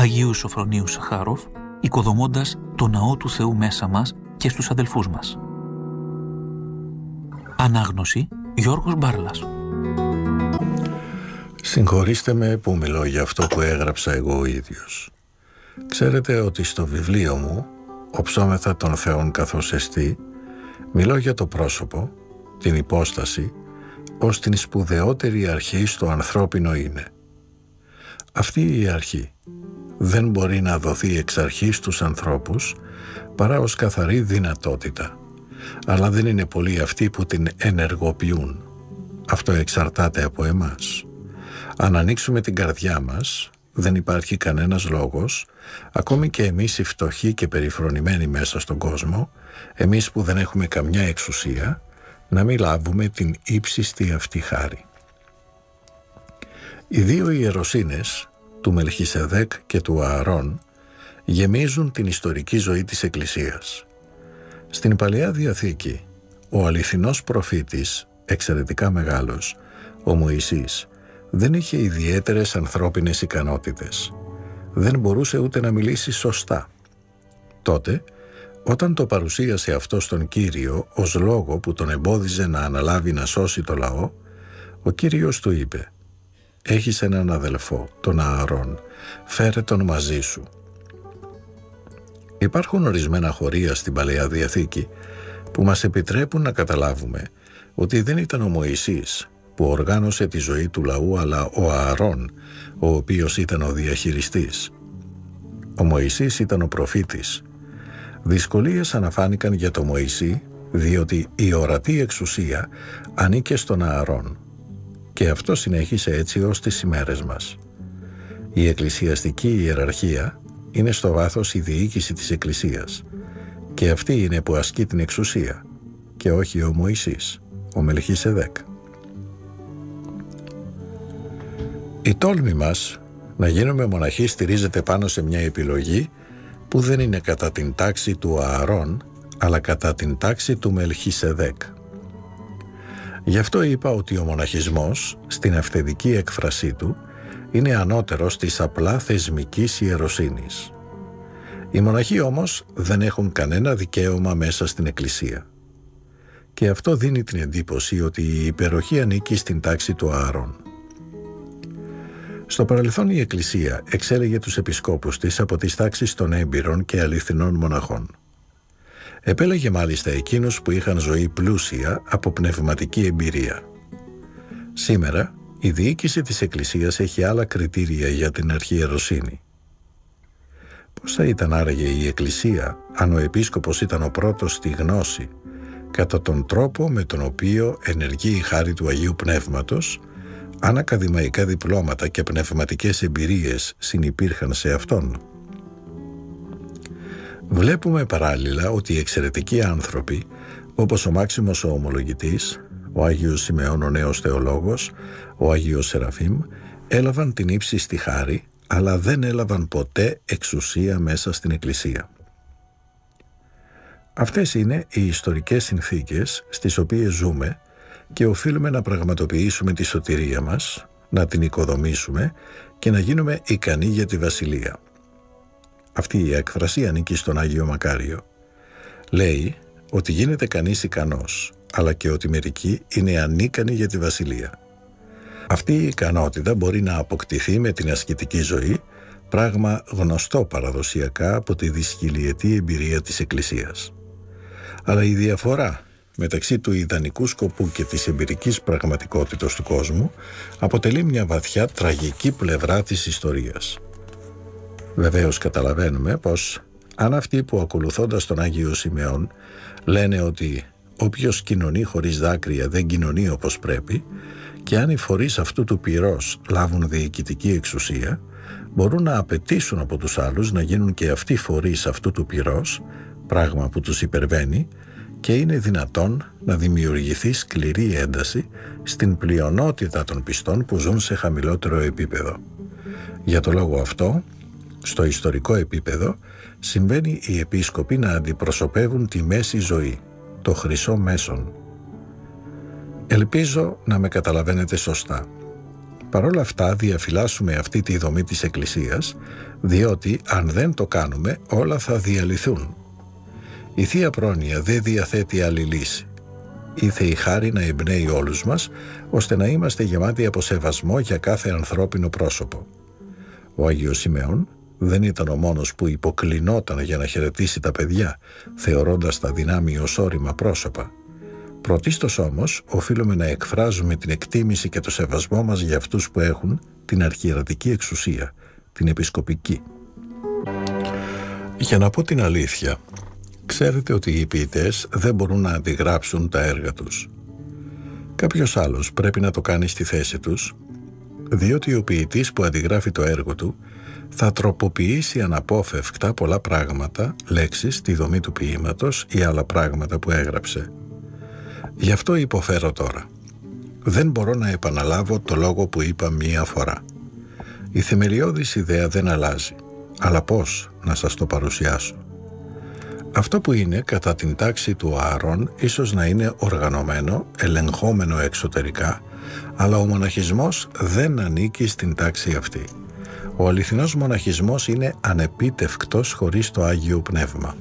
Αγίου Σοφρονίου Σαχάροφ, οικοδομώντας το ναό του Θεού μέσα μας και στους αδελφούς μας. Ανάγνωση Γιώργος Μπάρλας Συγχωρήστε με που μιλώ για αυτό που έγραψα εγώ ο ίδιος. Ξέρετε ότι στο βιβλίο μου «Οψόμεθα των Θεών καθώς εστί» μιλώ για το πρόσωπο, την υπόσταση, ως την σπουδαιότερη αρχή στο ανθρώπινο είναι. Αυτή η αρχή δεν μπορεί να δοθεί εξ αρχής στους ανθρώπους παρά ως καθαρή δυνατότητα. Αλλά δεν είναι πολλοί αυτοί που την ενεργοποιούν. Αυτό εξαρτάται από εμάς. Αν ανοίξουμε την καρδιά μας, δεν υπάρχει κανένας λόγος, ακόμη και εμείς οι φτωχοί και περιφρονημένοι μέσα στον κόσμο, εμείς που δεν έχουμε καμιά εξουσία, να μην λάβουμε την ύψιστη αυτή χάρη. Οι δύο ιεροσύνες, του Μελχισεδέκ και του Ααρών, γεμίζουν την ιστορική ζωή της Εκκλησίας. Στην Παλαιά Διαθήκη, ο αληθινός προφήτης, εξαιρετικά μεγάλος, ο Μωυσής, δεν είχε ιδιαίτερες ανθρώπινες ικανότητες. Δεν μπορούσε ούτε να μιλήσει σωστά. Τότε, όταν το παρουσίασε αυτό στον Κύριο ως λόγο που τον εμπόδιζε να αναλάβει να σώσει το λαό, ο Κύριος του είπε «Έχεις έναν αδελφό, τον Ααρών, φέρε τον μαζί σου». Υπάρχουν ορισμένα χωρία στην Παλαιά Διαθήκη που μας επιτρέπουν να καταλάβουμε ότι δεν ήταν ο Μωυσής που οργάνωσε τη ζωή του λαού αλλά ο Ααρών, ο οποίος ήταν ο διαχειριστής. Ο Μωυσής ήταν ο προφήτης. Δυσκολίες αναφάνηκαν για το Μωυσή διότι η ορατή εξουσία ανήκε στον Ααρών και αυτό συνέχισε έτσι ως τις ημέρες μας. Η εκκλησιαστική ιεραρχία είναι στο βάθος η διοίκηση της Εκκλησίας και αυτή είναι που ασκεί την εξουσία και όχι ο Μωυσής, ο Μελχίσεδέκ. Η τόλμη μας να γίνουμε μοναχοί στηρίζεται πάνω σε μια επιλογή που δεν είναι κατά την τάξη του Ααρών, αλλά κατά την τάξη του Μελχίσεδέκ. Γι' αυτό είπα ότι ο μοναχισμός, στην αυθεντική έκφρασή του, είναι ανώτερος της απλά θεσμικής ιεροσύνης. Οι μοναχοί όμως δεν έχουν κανένα δικαίωμα μέσα στην Εκκλησία. Και αυτό δίνει την εντύπωση ότι η υπεροχή ανήκει στην τάξη του Ααρών. Στο παρελθόν η Εκκλησία εξέλεγε τους επισκόπους της από τις τάξεις των έμπειρων και αληθινών μοναχών. Επέλεγε μάλιστα εκείνους που είχαν ζωή πλούσια από πνευματική εμπειρία. Σήμερα η διοίκηση της Εκκλησίας έχει άλλα κριτήρια για την αρχιεροσύνη. Πώς θα ήταν άραγε η Εκκλησία αν ο Επίσκοπος ήταν ο πρώτος στη γνώση κατά τον τρόπο με τον οποίο ενεργεί η χάρη του Αγίου Πνεύματος αν ακαδημαϊκά διπλώματα και πνευματικές εμπειρίες συνυπήρχαν σε αυτόν; Βλέπουμε παράλληλα ότι οι εξαιρετικοί άνθρωποι, όπως ο Μάξιμος ο Ομολογητής, ο Άγιος Σιμεών ο Νέος Θεολόγος, ο Άγιος Σεραφείμ, έλαβαν την ύψιστη χάρη, αλλά δεν έλαβαν ποτέ εξουσία μέσα στην Εκκλησία. Αυτές είναι οι ιστορικές συνθήκες στις οποίες ζούμε και οφείλουμε να πραγματοποιήσουμε τη σωτηρία μας, να την οικοδομήσουμε και να γίνουμε ικανοί για τη Βασιλεία. Αυτή η έκφραση ανήκει στον Άγιο Μακάριο. Λέει ότι γίνεται κανείς ικανός, αλλά και ότι μερικοί είναι ανίκανοι για τη Βασιλεία. Αυτή η ικανότητα μπορεί να αποκτηθεί με την ασκητική ζωή, πράγμα γνωστό παραδοσιακά από τη δυσχυλιετή εμπειρία της Εκκλησίας. Αλλά η διαφορά μεταξύ του ιδανικού σκοπού και της εμπειρικής πραγματικότητας του κόσμου αποτελεί μια βαθιά τραγική πλευρά της ιστορίας. Βεβαίως καταλαβαίνουμε πως αν αυτοί που ακολουθώντας τον Άγιο Σημεών λένε ότι όποιος κοινωνεί χωρίς δάκρυα δεν κοινωνεί όπως πρέπει και αν οι φορείς αυτού του πυρός λάβουν διοικητική εξουσία μπορούν να απαιτήσουν από τους άλλους να γίνουν και αυτοί φορείς αυτού του πυρός πράγμα που τους υπερβαίνει και είναι δυνατόν να δημιουργηθεί σκληρή ένταση στην πλειονότητα των πιστών που ζουν σε χαμηλότερο επίπεδο. Για το λόγο αυτό, στο ιστορικό επίπεδο, συμβαίνει οι επίσκοποι να αντιπροσωπεύουν τη μέση ζωή, το χρυσό μέσον. Ελπίζω να με καταλαβαίνετε σωστά. Παρ' όλα αυτά διαφυλάσσουμε αυτή τη δομή της Εκκλησίας, διότι αν δεν το κάνουμε όλα θα διαλυθούν. Η Θεία Πρόνοια δεν διαθέτει άλλη λύση. Ήθε η χάρη να εμπνέει όλους μας, ώστε να είμαστε γεμάτοι από σεβασμό για κάθε ανθρώπινο πρόσωπο. Ο Άγιος Σημεών δεν ήταν ο μόνος που υποκλεινόταν για να χαιρετήσει τα παιδιά, θεωρώντας τα δυνάμει ως όρημα πρόσωπα. Πρωτίστως όμως, οφείλουμε να εκφράζουμε την εκτίμηση και το σεβασμό μας για αυτούς που έχουν την αρχιερατική εξουσία, την επισκοπική. Για να πω την αλήθεια, ξέρετε ότι οι ποιητές δεν μπορούν να αντιγράψουν τα έργα τους. Κάποιος άλλος πρέπει να το κάνει στη θέση τους, διότι ο ποιητής που αντιγράφει το έργο του θα τροποποιήσει αναπόφευκτα πολλά πράγματα, λέξεις, τη δομή του ποίηματος ή άλλα πράγματα που έγραψε. Γι' αυτό υποφέρω τώρα. Δεν μπορώ να επαναλάβω το λόγο που είπα μία φορά. Η θεμελιώδης ιδέα δεν αλλάζει. Αλλά πώς να σας το παρουσιάσω. Αυτό που είναι κατά την τάξη του Άρων ίσως να είναι οργανωμένο, ελεγχόμενο εξωτερικά, αλλά ο μοναχισμός δεν ανήκει στην τάξη αυτή. Ο αληθινός μοναχισμός είναι ανεπίτευκτος χωρίς το Άγιο Πνεύμα.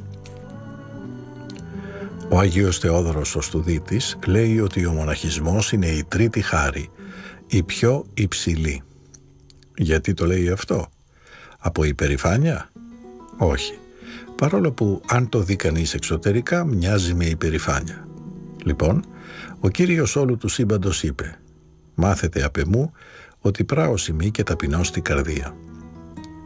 Ο Άγιος Θεόδωρος ο Στουδίτης λέει ότι ο μοναχισμός είναι η τρίτη χάρη, η πιο υψηλή. Γιατί το λέει αυτό; Από υπερηφάνεια; Όχι. Παρόλο που αν το δει κανείς εξωτερικά μοιάζει με υπερηφάνεια. Λοιπόν, ο Κύριος όλου του σύμπαντος είπε «Μάθετε απ' εμού ότι πράω σημεί και ταπεινώ στη καρδία».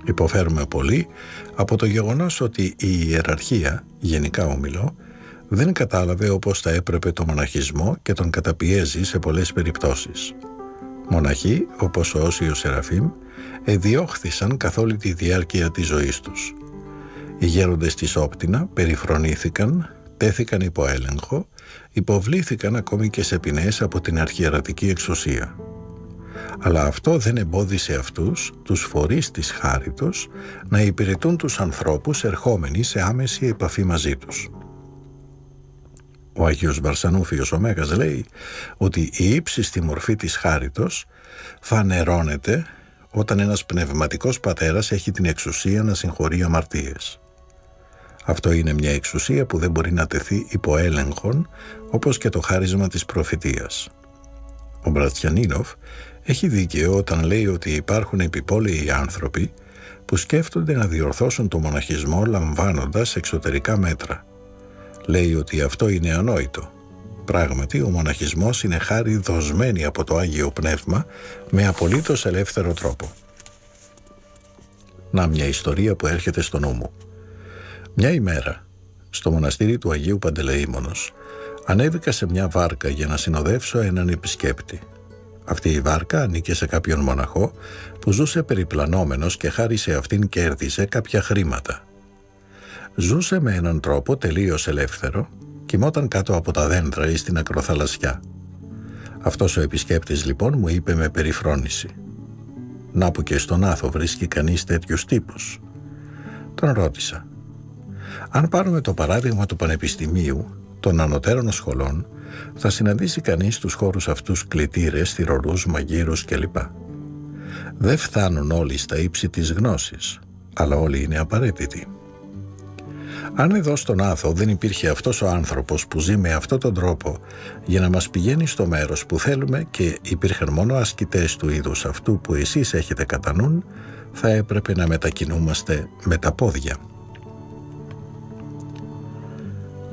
Υποφέρουμε πολύ από το γεγονός ότι η ιεραρχία, γενικά ομιλώ, δεν κατάλαβε όπως θα έπρεπε το μοναχισμό και τον καταπιέζει σε πολλές περιπτώσεις. Μοναχοί, όπως ο Όσιος Σεραφείμ, εδιώχθησαν καθ' όλη τη διάρκεια της ζωής τους. Οι γέροντες της Όπτινα περιφρονήθηκαν, τέθηκαν υπό έλεγχο, υποβλήθηκαν ακόμη και σε ποινές από την αρχιερατική εξουσία. Αλλά αυτό δεν εμπόδισε αυτούς, τους φορείς της χάριτος, να υπηρετούν τους ανθρώπους ερχόμενοι σε άμεση επαφή μαζί τους. Ο Αγίος Βαρσανούφιος ο Μέγας λέει ότι η ύψιστη μορφή της χάριτος φανερώνεται όταν ένας πνευματικός πατέρας έχει την εξουσία να συγχωρεί αμαρτίες. Αυτό είναι μια εξουσία που δεν μπορεί να τεθεί υπό έλεγχον όπως και το χάρισμα της προφητείας. Ο Μπρατσιανίνοφ έχει δίκαιο όταν λέει ότι υπάρχουν επιπόλαιοι άνθρωποι που σκέφτονται να διορθώσουν το μοναχισμό λαμβάνοντας εξωτερικά μέτρα – λέει ότι αυτό είναι ανόητο. Πράγματι, ο μοναχισμός είναι χάρη δοσμένη από το Άγιο Πνεύμα με απολύτως ελεύθερο τρόπο. Να μια ιστορία που έρχεται στο νου μου. Μια ημέρα, στο μοναστήρι του Αγίου Παντελεήμονος, ανέβηκα σε μια βάρκα για να συνοδεύσω έναν επισκέπτη. Αυτή η βάρκα ανήκε σε κάποιον μοναχό που ζούσε περιπλανόμενος και χάρη σε αυτήν κέρδισε κάποια χρήματα. Ζούσε με έναν τρόπο τελείως ελεύθερο, κοιμόταν κάτω από τα δέντρα ή στην ακροθαλασσιά. Αυτός ο επισκέπτης λοιπόν μου είπε με περιφρόνηση «Να που και στον Άθο βρίσκει κανείς τέτοιους τύπους». Τον ρώτησα «Αν πάρουμε το παράδειγμα του Πανεπιστημίου, των ανωτέρων σχολών, θα συναντήσει κανείς τους χώρους αυτούς κλητήρες, θυρωρούς, μαγείρους κλπ. Δεν φτάνουν όλοι στα ύψη της γνώσης, αλλά όλοι είναι απαραίτητοι. Αν εδώ στον Άθο δεν υπήρχε αυτός ο άνθρωπος που ζει με αυτόν τον τρόπο για να μας πηγαίνει στο μέρος που θέλουμε και υπήρχαν μόνο ασκητές του είδους αυτού που εσείς έχετε κατά νουν, θα έπρεπε να μετακινούμαστε με τα πόδια.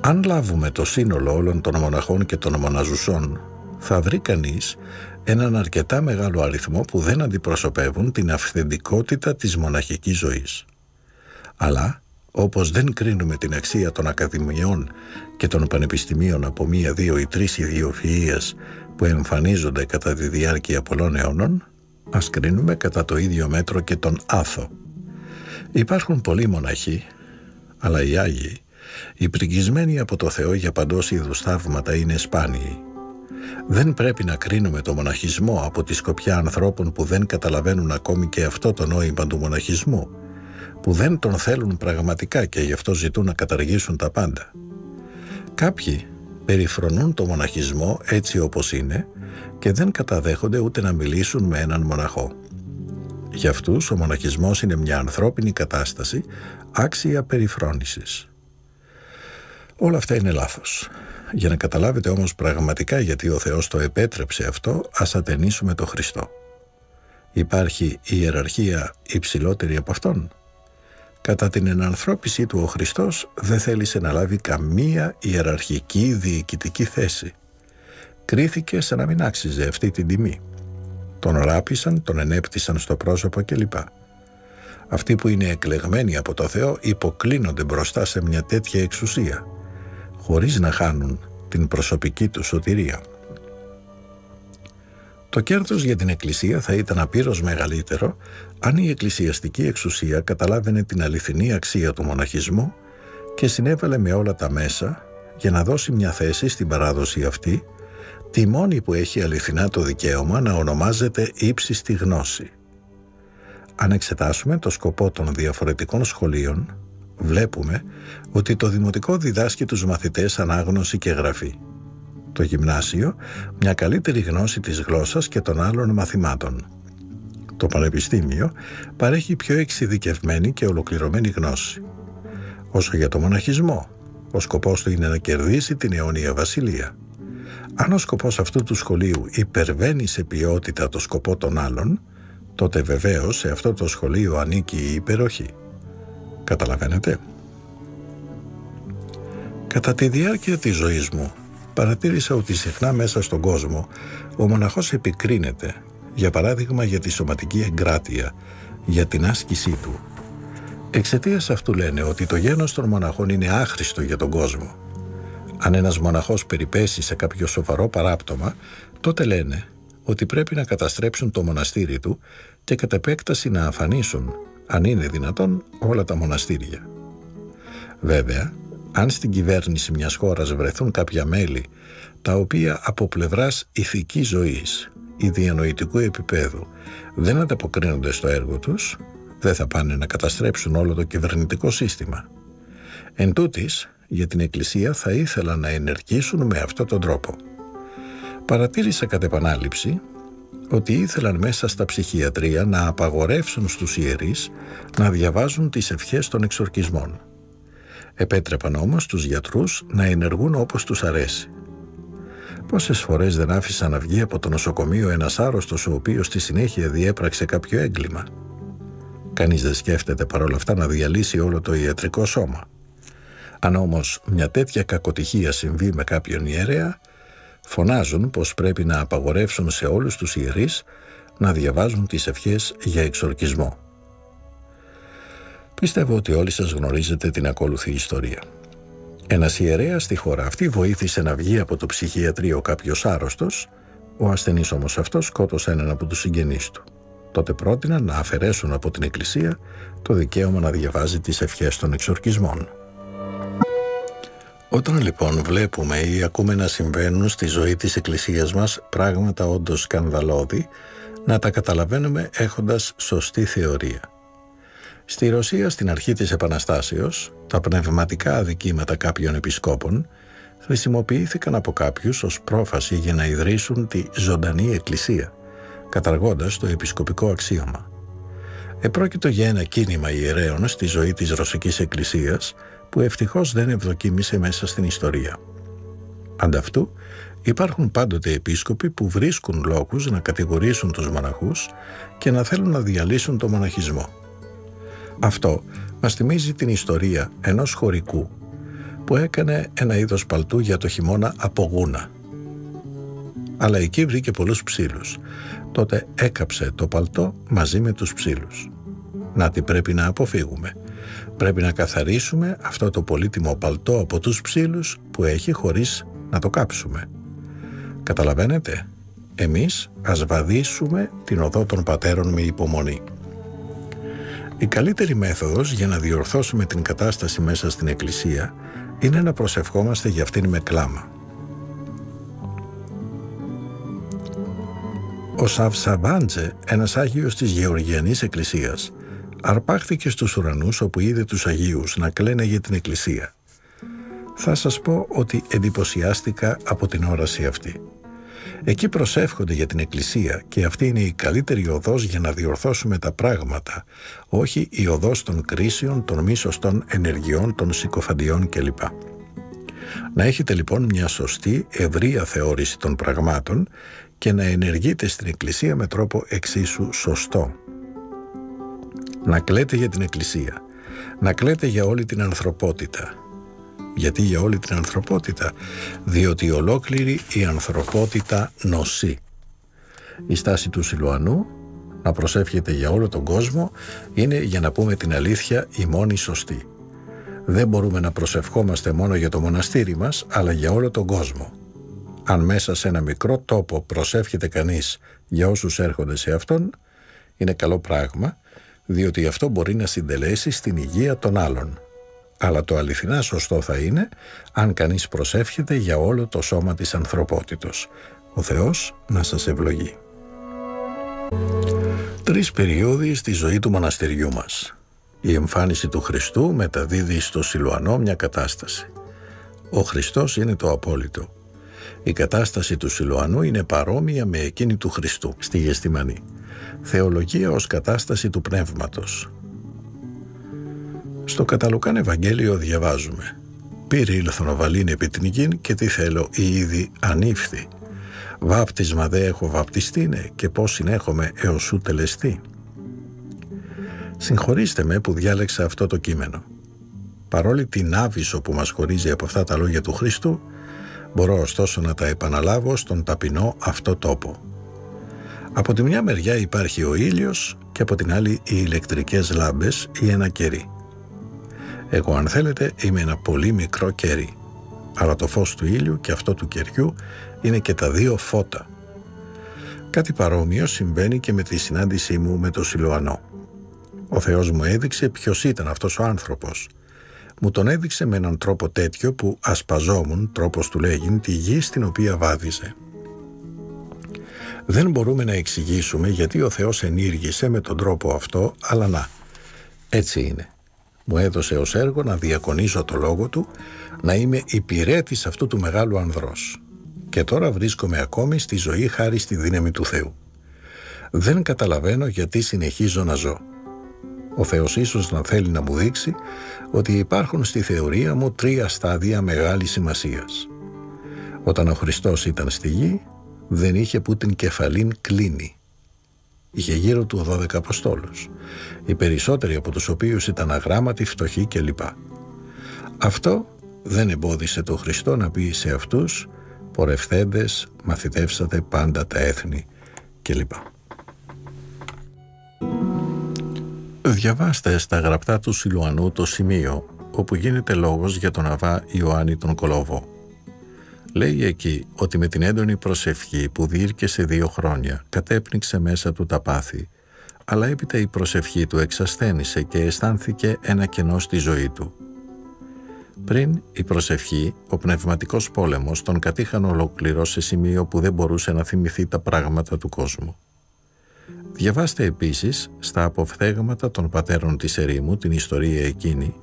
Αν λάβουμε το σύνολο όλων των μοναχών και των μοναζουσών, θα βρει κανείς έναν αρκετά μεγάλο αριθμό που δεν αντιπροσωπεύουν την αυθεντικότητα της μοναχικής ζωής. Αλλά όπως δεν κρίνουμε την αξία των ακαδημιών και των πανεπιστημίων από μία, δύο ή τρεις ιδιοφυΐες που εμφανίζονται κατά τη διάρκεια πολλών αιώνων, ας κρίνουμε κατά το ίδιο μέτρο και τον άθο. Υπάρχουν πολλοί μοναχοί, αλλά οι Άγιοι, οι πρικισμένοι από το Θεό για παντός είδους θαύματα είναι σπάνιοι. Δεν πρέπει να κρίνουμε το μοναχισμό από τη σκοπιά ανθρώπων που δεν καταλαβαίνουν ακόμη και αυτό το νόημα του μοναχισμού, που δεν τον θέλουν πραγματικά και γι' αυτό ζητούν να καταργήσουν τα πάντα. Κάποιοι περιφρονούν το μοναχισμό έτσι όπως είναι, και δεν καταδέχονται ούτε να μιλήσουν με έναν μοναχό. Για αυτούς ο μοναχισμός είναι μια ανθρώπινη κατάσταση άξια περιφρόνησης. Όλα αυτά είναι λάθος. Για να καταλάβετε όμως πραγματικά γιατί ο Θεός το επέτρεψε αυτό, ας ατενίσουμε το Χριστό. Υπάρχει η ιεραρχία υψηλότερη από Αυτόν. Κατά την ενανθρώπιση του ο Χριστός δεν θέλησε να λάβει καμία ιεραρχική διοικητική θέση. Κρίθηκε σαν να μην άξιζε αυτή την τιμή. Τον ράπησαν, τον ενέπτυσαν στο πρόσωπο κλπ. Αυτοί που είναι εκλεγμένοι από το Θεό υποκλίνονται μπροστά σε μια τέτοια εξουσία, χωρίς να χάνουν την προσωπική τους σωτηρία. Το κέρδος για την Εκκλησία θα ήταν απείρως μεγαλύτερο αν η εκκλησιαστική εξουσία καταλάβαινε την αληθινή αξία του μοναχισμού και συνέβαλε με όλα τα μέσα για να δώσει μια θέση στην παράδοση αυτή τη μόνη που έχει αληθινά το δικαίωμα να ονομάζεται ύψιστη γνώση. Αν εξετάσουμε το σκοπό των διαφορετικών σχολείων, βλέπουμε ότι το δημοτικό διδάσκει τους μαθητές ανάγνωση και γραφή. Το γυμνάσιο, μια καλύτερη γνώση της γλώσσας και των άλλων μαθημάτων. Το πανεπιστήμιο παρέχει πιο εξειδικευμένη και ολοκληρωμένη γνώση. Όσο για το μοναχισμό, ο σκοπός του είναι να κερδίσει την αιώνια βασιλεία. Αν ο σκοπός αυτού του σχολείου υπερβαίνει σε ποιότητα το σκοπό των άλλων, τότε βεβαίως σε αυτό το σχολείο ανήκει η υπεροχή. Καταλαβαίνετε. Κατά τη διάρκεια της ζωής μου, παρατήρησα ότι συχνά μέσα στον κόσμο ο μοναχός επικρίνεται, για παράδειγμα για τη σωματική εγκράτεια, για την άσκησή του. Εξαιτίας αυτού λένε ότι το γένος των μοναχών είναι άχρηστο για τον κόσμο. Αν ένας μοναχός περιπέσει σε κάποιο σοβαρό παράπτωμα, τότε λένε ότι πρέπει να καταστρέψουν το μοναστήρι του και κατ' επέκταση να αφανίσουν, αν είναι δυνατόν, όλα τα μοναστήρια. Βέβαια, αν στην κυβέρνηση μιας χώρας βρεθούν κάποια μέλη τα οποία από πλευράς ηθικής ζωής ή διανοητικού επίπεδου δεν ανταποκρίνονται στο έργο τους, δεν θα πάνε να καταστρέψουν όλο το κυβερνητικό σύστημα. Εν τούτης, για την Εκκλησία θα ήθελα να ενεργήσουν με αυτόν τον τρόπο. Παρατήρησα κατ' επανάληψη ότι ήθελαν μέσα στα ψυχιατρία να απαγορεύσουν στους ιερείς να διαβάζουν τις ευχές των εξορκισμών. Επέτρεπαν όμως τους γιατρούς να ενεργούν όπως τους αρέσει. Πόσες φορές δεν άφησαν να βγει από το νοσοκομείο ένας άρρωστος ο οποίος στη συνέχεια διέπραξε κάποιο έγκλημα. Κανείς δεν σκέφτεται παρόλα αυτά να διαλύσει όλο το ιατρικό σώμα. Αν όμως μια τέτοια κακοτυχία συμβεί με κάποιον ιερέα, φωνάζουν πως πρέπει να απαγορεύσουν σε όλους τους ιερείς να διαβάζουν τις ευχές για εξορκισμό. Πιστεύω ότι όλοι σας γνωρίζετε την ακόλουθη ιστορία. Ένας ιερέας στη χώρα αυτή βοήθησε να βγει από το ψυχιατρίο κάποιος άρρωστος, ο ασθενής όμως αυτός σκότωσε έναν από τους συγγενείς του. Τότε πρότειναν να αφαιρέσουν από την Εκκλησία το δικαίωμα να διαβάζει τις ευχές των εξορκισμών. Όταν λοιπόν βλέπουμε ή ακούμε να συμβαίνουν στη ζωή της Εκκλησίας μας πράγματα όντως σκανδαλώδη, να τα καταλαβαίνουμε έχοντας σωστή θεωρία. Στη Ρωσία στην αρχή της Επαναστάσεως, τα πνευματικά αδικήματα κάποιων επισκόπων χρησιμοποιήθηκαν από κάποιους ως πρόφαση για να ιδρύσουν τη ζωντανή εκκλησία, καταργώντας το επισκοπικό αξίωμα. Επρόκειτο για ένα κίνημα ιερέων στη ζωή της Ρωσικής Εκκλησίας που ευτυχώς δεν ευδοκίμησε μέσα στην ιστορία. Ανταυτού, υπάρχουν πάντοτε επίσκοποι που βρίσκουν λόγους να κατηγορήσουν τους μοναχούς και να θέλουν να διαλύσουν το μοναχισμό. Αυτό μας θυμίζει την ιστορία ενός χωρικού που έκανε ένα είδος παλτού για το χειμώνα από γούνα. Αλλά εκεί βρήκε πολλούς ψήλους. Τότε έκαψε το παλτό μαζί με τους ψήλους. Να τι πρέπει να αποφύγουμε. Πρέπει να καθαρίσουμε αυτό το πολύτιμο παλτό από τους ψήλους που έχει χωρίς να το κάψουμε. Καταλαβαίνετε, εμείς ας βαδίσουμε την οδό των πατέρων με υπομονή. Η καλύτερη μέθοδος για να διορθώσουμε την κατάσταση μέσα στην Εκκλησία είναι να προσευχόμαστε για αυτήν με κλάμα. Ο Σαβσαβάντζε, ένας Άγιος της Γεωργιανής Εκκλησίας, αρπάχθηκε στους ουρανούς όπου είδε τους Αγίους να κλαίνε για την Εκκλησία. Θα σας πω ότι εντυπωσιάστηκα από την όραση αυτή. Εκεί προσεύχονται για την Εκκλησία και αυτή είναι η καλύτερη οδός για να διορθώσουμε τα πράγματα, όχι η οδός των κρίσεων, των μη σωστών ενεργειών, των συκοφαντιών κλπ. Να έχετε λοιπόν μια σωστή, ευρεία θεώρηση των πραγμάτων και να ενεργείτε στην Εκκλησία με τρόπο εξίσου σωστό. Να κλαίτε για την Εκκλησία, να κλαίτε για όλη την ανθρωπότητα, γιατί για όλη την ανθρωπότητα, διότι ολόκληρη η ανθρωπότητα νοσεί. Η στάση του Σιλουανού να προσεύχεται για όλο τον κόσμο είναι για να πούμε την αλήθεια η μόνη σωστή. Δεν μπορούμε να προσευχόμαστε μόνο για το μοναστήρι μας, αλλά για όλο τον κόσμο. Αν μέσα σε ένα μικρό τόπο προσεύχεται κανείς για όσους έρχονται σε αυτόν, είναι καλό πράγμα, διότι αυτό μπορεί να συντελέσει στην υγεία των άλλων. Αλλά το αληθινά σωστό θα είναι αν κανείς προσεύχεται για όλο το σώμα της ανθρωπότητος. Ο Θεός να σας ευλογεί. Τρεις περιόδοι στη ζωή του μοναστεριού μας. Η εμφάνιση του Χριστού μεταδίδει στο Σιλουανό μια κατάσταση. Ο Χριστός είναι το απόλυτο. Η κατάσταση του Σιλουανού είναι παρόμοια με εκείνη του Χριστού στη Γεστημανή. Θεολογία ως κατάσταση του πνεύματος. Στο Καταλουκάν Ευαγγέλιο διαβάζουμε «Πήρε ήλθον ο βαλήν επί την γην και τι θέλω η ήδη ανήφθη. Βάπτισμα δε έχω βαπτιστήνε και πώς συνέχομαι έως σου τελεστεί». Συγχωρήστε με που διάλεξα αυτό το κείμενο. Παρόλη την άβυσο που μας χωρίζει από αυτά τα λόγια του Χριστού, μπορώ ωστόσο να τα επαναλάβω στον ταπεινό αυτό τόπο. Από τη μια μεριά υπάρχει ο ήλιος και από την άλλη οι ηλεκτρικές λάμπες ή ένα κερί. Εγώ αν θέλετε είμαι ένα πολύ μικρό κερί, αλλά το φως του ήλιου και αυτό του κεριού είναι και τα δύο φώτα. Κάτι παρόμοιο συμβαίνει και με τη συνάντησή μου με το Σιλουανό. Ο Θεός μου έδειξε ποιος ήταν αυτός ο άνθρωπος. Μου τον έδειξε με έναν τρόπο τέτοιο που ασπαζόμουν, τρόπος του λέγειν, τη γη στην οποία βάδιζε. Δεν μπορούμε να εξηγήσουμε γιατί ο Θεός ενήργησε με τον τρόπο αυτό, αλλά να, έτσι είναι. Μου έδωσε ως έργο να διακονίσω το λόγο του, να είμαι υπηρέτης αυτού του μεγάλου ανδρός. Και τώρα βρίσκομαι ακόμη στη ζωή χάρη στη δύναμη του Θεού. Δεν καταλαβαίνω γιατί συνεχίζω να ζω. Ο Θεός ίσως να θέλει να μου δείξει ότι υπάρχουν στη θεωρία μου τρία στάδια μεγάλης σημασίας. Όταν ο Χριστός ήταν στη γη, δεν είχε που την κεφαλήν κλείνει. Είχε γύρω του 12 Αποστόλους, οι περισσότεροι από τους οποίους ήταν αγράμματοι, φτωχοί κλπ. Αυτό δεν εμπόδισε τον Χριστό να πει σε αυτούς «Πορευθέντες, μαθητεύσατε πάντα τα έθνη» κλπ. Διαβάστε στα γραπτά του Σιλουανού το σημείο όπου γίνεται λόγος για τον Αβά Ιωάννη τον Κολόβο. Λέει εκεί ότι με την έντονη προσευχή που διήρκεσε δύο χρόνια κατέπνιξε μέσα του τα πάθη, αλλά έπειτα η προσευχή του εξασθένησε και αισθάνθηκε ένα κενό στη ζωή του. Πριν η προσευχή, ο πνευματικός πόλεμος τον κατήχαν ολοκληρώ σε σημείο που δεν μπορούσε να θυμηθεί τα πράγματα του κόσμου. Διαβάστε επίσης στα αποφθέγματα των πατέρων της ερήμου την ιστορία εκείνη,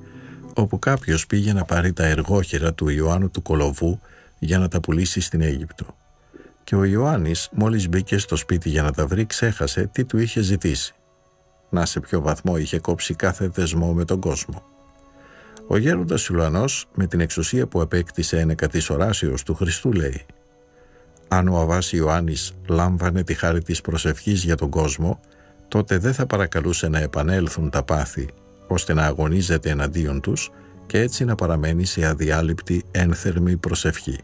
όπου κάποιος πήγε να πάρει τα εργόχειρα του Ιωάννου του Κολοβού για να τα πουλήσει στην Αίγυπτο. Και ο Ιωάννης μόλις μπήκε στο σπίτι για να τα βρει ξέχασε τι του είχε ζητήσει. Να σε ποιο βαθμό είχε κόψει κάθε δεσμό με τον κόσμο. Ο γέροντας Σιλουανός με την εξουσία που επέκτησε ένεκα της οράσεως του Χριστού λέει αν ο Αβάς Ιωάννης λάμβανε τη χάρη της προσευχής για τον κόσμο, τότε δεν θα παρακαλούσε να επανέλθουν τα πάθη, ώστε να αγωνίζεται εναντίον τους και έτσι να παραμένει σε αδιάλειπτη ένθερμη προσευχή.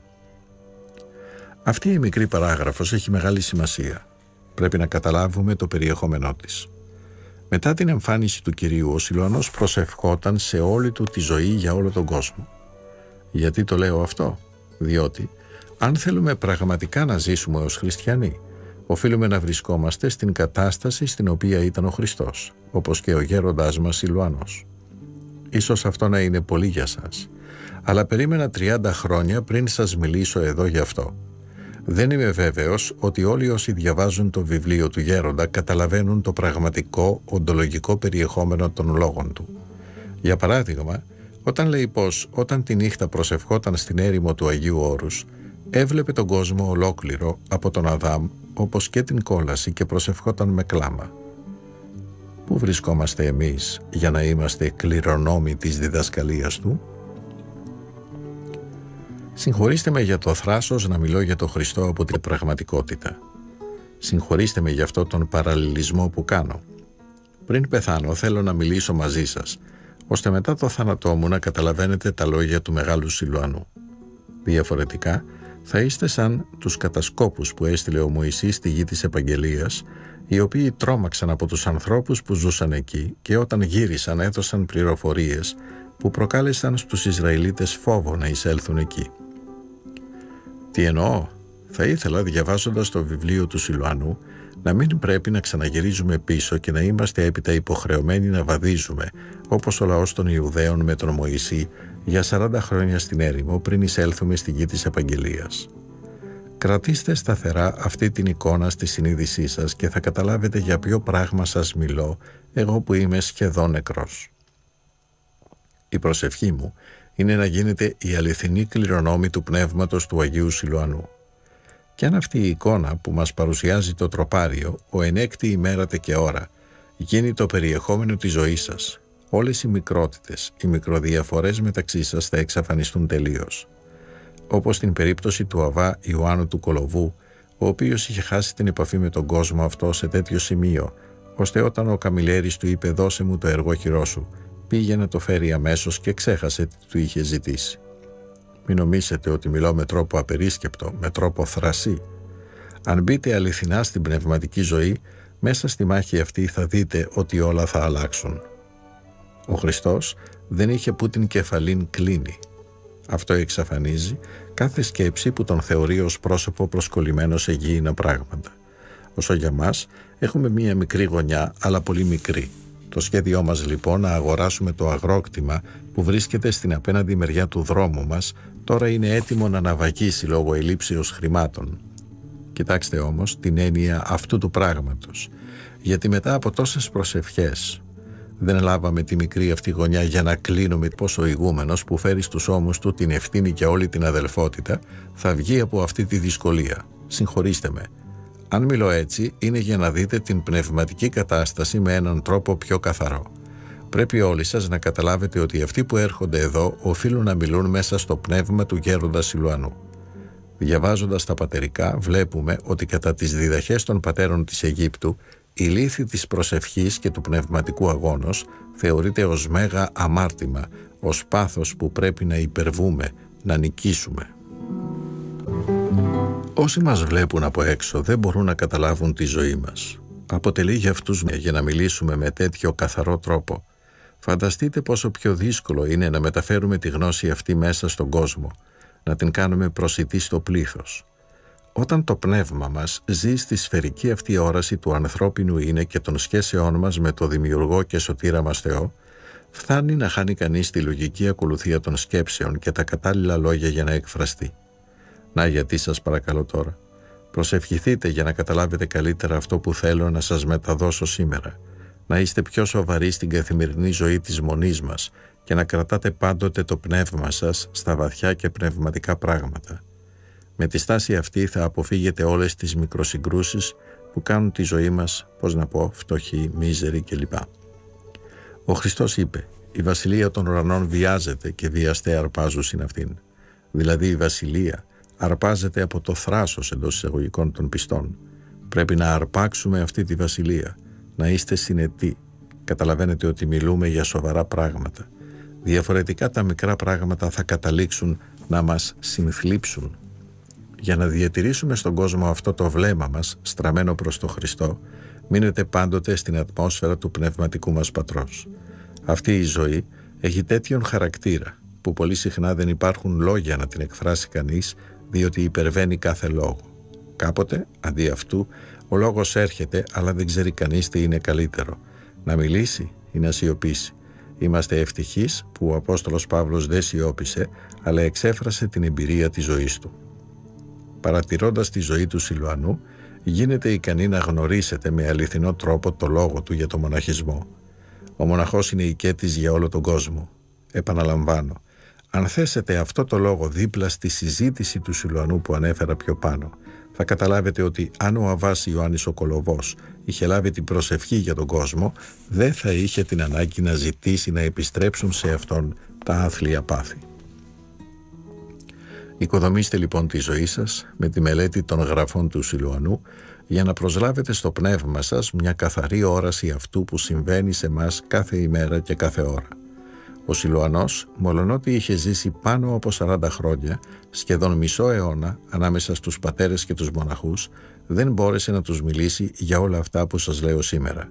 Αυτή η μικρή παράγραφος έχει μεγάλη σημασία. Πρέπει να καταλάβουμε το περιεχόμενό της. Μετά την εμφάνιση του Κυρίου, ο Σιλουανός προσευχόταν σε όλη του τη ζωή για όλο τον κόσμο. Γιατί το λέω αυτό; Διότι αν θέλουμε πραγματικά να ζήσουμε ως χριστιανοί, οφείλουμε να βρισκόμαστε στην κατάσταση στην οποία ήταν ο Χριστός, όπως και ο γέροντάς μας Σιλουανός. Ίσως αυτό να είναι πολύ για σας, αλλά περίμενα 30 χρόνια πριν σας μιλήσω εδώ γι' αυτό. Δεν είμαι βέβαιος ότι όλοι όσοι διαβάζουν το βιβλίο του Γέροντα καταλαβαίνουν το πραγματικό οντολογικό περιεχόμενο των λόγων του. Για παράδειγμα, όταν λέει πως όταν τη νύχτα προσευχόταν στην έρημο του Αγίου Όρους, έβλεπε τον κόσμο ολόκληρο από τον Αδάμ όπως και την κόλαση και προσευχόταν με κλάμα. Πού βρισκόμαστε εμείς για να είμαστε κληρονόμοι της διδασκαλίας του; Συγχωρήστε με για το θράσος να μιλώ για το Χριστό από την πραγματικότητα. Συγχωρήστε με για αυτό τον παραλληλισμό που κάνω. Πριν πεθάνω θέλω να μιλήσω μαζί σας, ώστε μετά το θάνατό μου να καταλαβαίνετε τα λόγια του Μεγάλου Σιλουανού. Διαφορετικά, θα είστε σαν τους κατασκόπους που έστειλε ο Μωυσής στη γη της Επαγγελίας, οι οποίοι τρόμαξαν από τους ανθρώπους που ζούσαν εκεί και όταν γύρισαν έδωσαν πληροφορίες που προκάλεσαν στους Ισραηλίτες φόβο να εισέλθουν εκεί. Τι εννοώ, θα ήθελα διαβάζοντας το βιβλίο του Σιλουανού να μην πρέπει να ξαναγυρίζουμε πίσω και να είμαστε έπειτα υποχρεωμένοι να βαδίζουμε όπως ο λαός των Ιουδαίων με τον Μωυσή για 40 χρόνια στην έρημο πριν εισέλθουμε στη γη της Επαγγελίας. Κρατήστε σταθερά αυτή την εικόνα στη συνείδησή σας και θα καταλάβετε για ποιο πράγμα σας μιλώ εγώ που είμαι σχεδόν νεκρός. Η προσευχή μου είναι να γίνετε η αληθινή κληρονόμη του πνεύματος του Αγίου Σιλουανού. Και αν αυτή η εικόνα που μας παρουσιάζει το τροπάριο, ο ενέκτη ημέρατε και ώρα, γίνει το περιεχόμενο της ζωής σας, όλες οι μικρότητες, οι μικροδιαφορές μεταξύ σας θα εξαφανιστούν τελείως. Όπως στην περίπτωση του Αβά Ιωάννου του Κολοβού, ο οποίος είχε χάσει την επαφή με τον κόσμο αυτό σε τέτοιο σημείο, ώστε όταν ο Καμιλέρης του είπε «δώσε μου το εργόχειρό σου», πήγε να το φέρει αμέσως και ξέχασε τι του είχε ζητήσει. Μην νομίσετε ότι μιλώ με τρόπο απερίσκεπτο, με τρόπο θρασί. Αν μπείτε αληθινά στην πνευματική ζωή, μέσα στη μάχη αυτή θα δείτε ότι όλα θα αλλάξουν. Ο Χριστός δεν είχε που την κεφαλήν κλείνει. Αυτό εξαφανίζει κάθε σκέψη που τον θεωρεί ως πρόσωπο προσκολλημένο σε γήινα πράγματα. Όσο για μας, έχουμε μία μικρή γωνιά, αλλά πολύ μικρή. Το σχέδιό μας λοιπόν να αγοράσουμε το αγρόκτημα που βρίσκεται στην απέναντι μεριά του δρόμου μας τώρα είναι έτοιμο να αναβαγίσει λόγω ελλείψεως χρημάτων. Κοιτάξτε όμως την έννοια αυτού του πράγματος. Γιατί μετά από τόσες προσευχές δεν λάβαμε τη μικρή αυτή γωνιά για να κλείνουμε πως ο ηγούμενος που φέρει στους ώμους του την ευθύνη και όλη την αδελφότητα θα βγει από αυτή τη δυσκολία. Συγχωρήστε με. Αν μιλώ έτσι είναι για να δείτε την πνευματική κατάσταση με έναν τρόπο πιο καθαρό. Πρέπει όλοι σας να καταλάβετε ότι αυτοί που έρχονται εδώ οφείλουν να μιλούν μέσα στο πνεύμα του γέροντας Σιλουανού. Διαβάζοντας τα πατερικά βλέπουμε ότι κατά τις διδαχές των πατέρων της Αιγύπτου η λύθη της προσευχής και του πνευματικού αγώνος θεωρείται ως μέγα αμάρτημα, ως πάθος που πρέπει να υπερβούμε, να νικήσουμε. Όσοι μας βλέπουν από έξω δεν μπορούν να καταλάβουν τη ζωή μας. Αποτελεί για αυτούς για να μιλήσουμε με τέτοιο καθαρό τρόπο. Φανταστείτε πόσο πιο δύσκολο είναι να μεταφέρουμε τη γνώση αυτή μέσα στον κόσμο, να την κάνουμε προσιτή στο πλήθος. Όταν το πνεύμα μας ζει στη σφαιρική αυτή όραση του ανθρώπινου είναι και των σχέσεών μας με το δημιουργό και σωτήρα μας Θεό, φτάνει να χάνει κανείς τη λογική ακολουθία των σκέψεων και τα κατάλληλα λόγια για να εκφραστεί. Να γιατί σας παρακαλώ τώρα. Προσευχηθείτε για να καταλάβετε καλύτερα αυτό που θέλω να σας μεταδώσω σήμερα. Να είστε πιο σοβαροί στην καθημερινή ζωή της μονής μας και να κρατάτε πάντοτε το πνεύμα σας στα βαθιά και πνευματικά πράγματα. Με τη στάση αυτή θα αποφύγετε όλες τις μικροσυγκρούσεις που κάνουν τη ζωή μας, πώς να πω, φτωχή, μίζερη κλπ. Ο Χριστός είπε «Η βασιλεία των ουρανών βιάζεται και βιαστέ αρπάζουν στην αυτήν». Δηλαδή η βασιλεία αρπάζεται από το θράσος εντός εισαγωγικών των πιστών. Πρέπει να αρπάξουμε αυτή τη βασιλεία, να είστε συνετοί. Καταλαβαίνετε ότι μιλούμε για σοβαρά πράγματα. Διαφορετικά τα μικρά πράγματα θα καταλήξουν να μας συνθλίψουν. Για να διατηρήσουμε στον κόσμο αυτό το βλέμμα μας στραμμένο προς το Χριστό, μείνετε πάντοτε στην ατμόσφαιρα του πνευματικού μας πατρός. Αυτή η ζωή έχει τέτοιον χαρακτήρα που πολύ συχνά δεν υπάρχουν λόγια να την εκφράσει κανείς διότι υπερβαίνει κάθε λόγο. Κάποτε, αντί αυτού, ο λόγος έρχεται αλλά δεν ξέρει κανείς τι είναι καλύτερο. Να μιλήσει ή να σιωπήσει. Είμαστε ευτυχείς που ο Απόστολος Παύλος δεν σιώπησε αλλά εξέφρασε την εμπειρία της ζωής του. Παρατηρώντας τη ζωή του Σιλουανού, γίνεται ικανή να γνωρίσετε με αληθινό τρόπο το λόγο του για το μοναχισμό. Ο μοναχός είναι οικέτης για όλο τον κόσμο. Επαναλαμβάνω, Αν θέσετε αυτό το λόγο δίπλα στη συζήτηση του Σιλουανού που ανέφερα πιο πάνω, θα καταλάβετε ότι αν ο Αβάς Ιωάννης ο Κολοβός είχε λάβει την προσευχή για τον κόσμο, δεν θα είχε την ανάγκη να ζητήσει να επιστρέψουν σε αυτόν τα άθλια πάθη. Οικοδομήστε λοιπόν τη ζωή σας με τη μελέτη των γραφών του Σιλουανού για να προσλάβετε στο πνεύμα σας μια καθαρή όραση αυτού που συμβαίνει σε μας κάθε ημέρα και κάθε ώρα. Ο Σιλουανός, μολονότι είχε ζήσει πάνω από 40 χρόνια, σχεδόν μισό αιώνα, ανάμεσα στους πατέρες και τους μοναχούς, δεν μπόρεσε να τους μιλήσει για όλα αυτά που σας λέω σήμερα.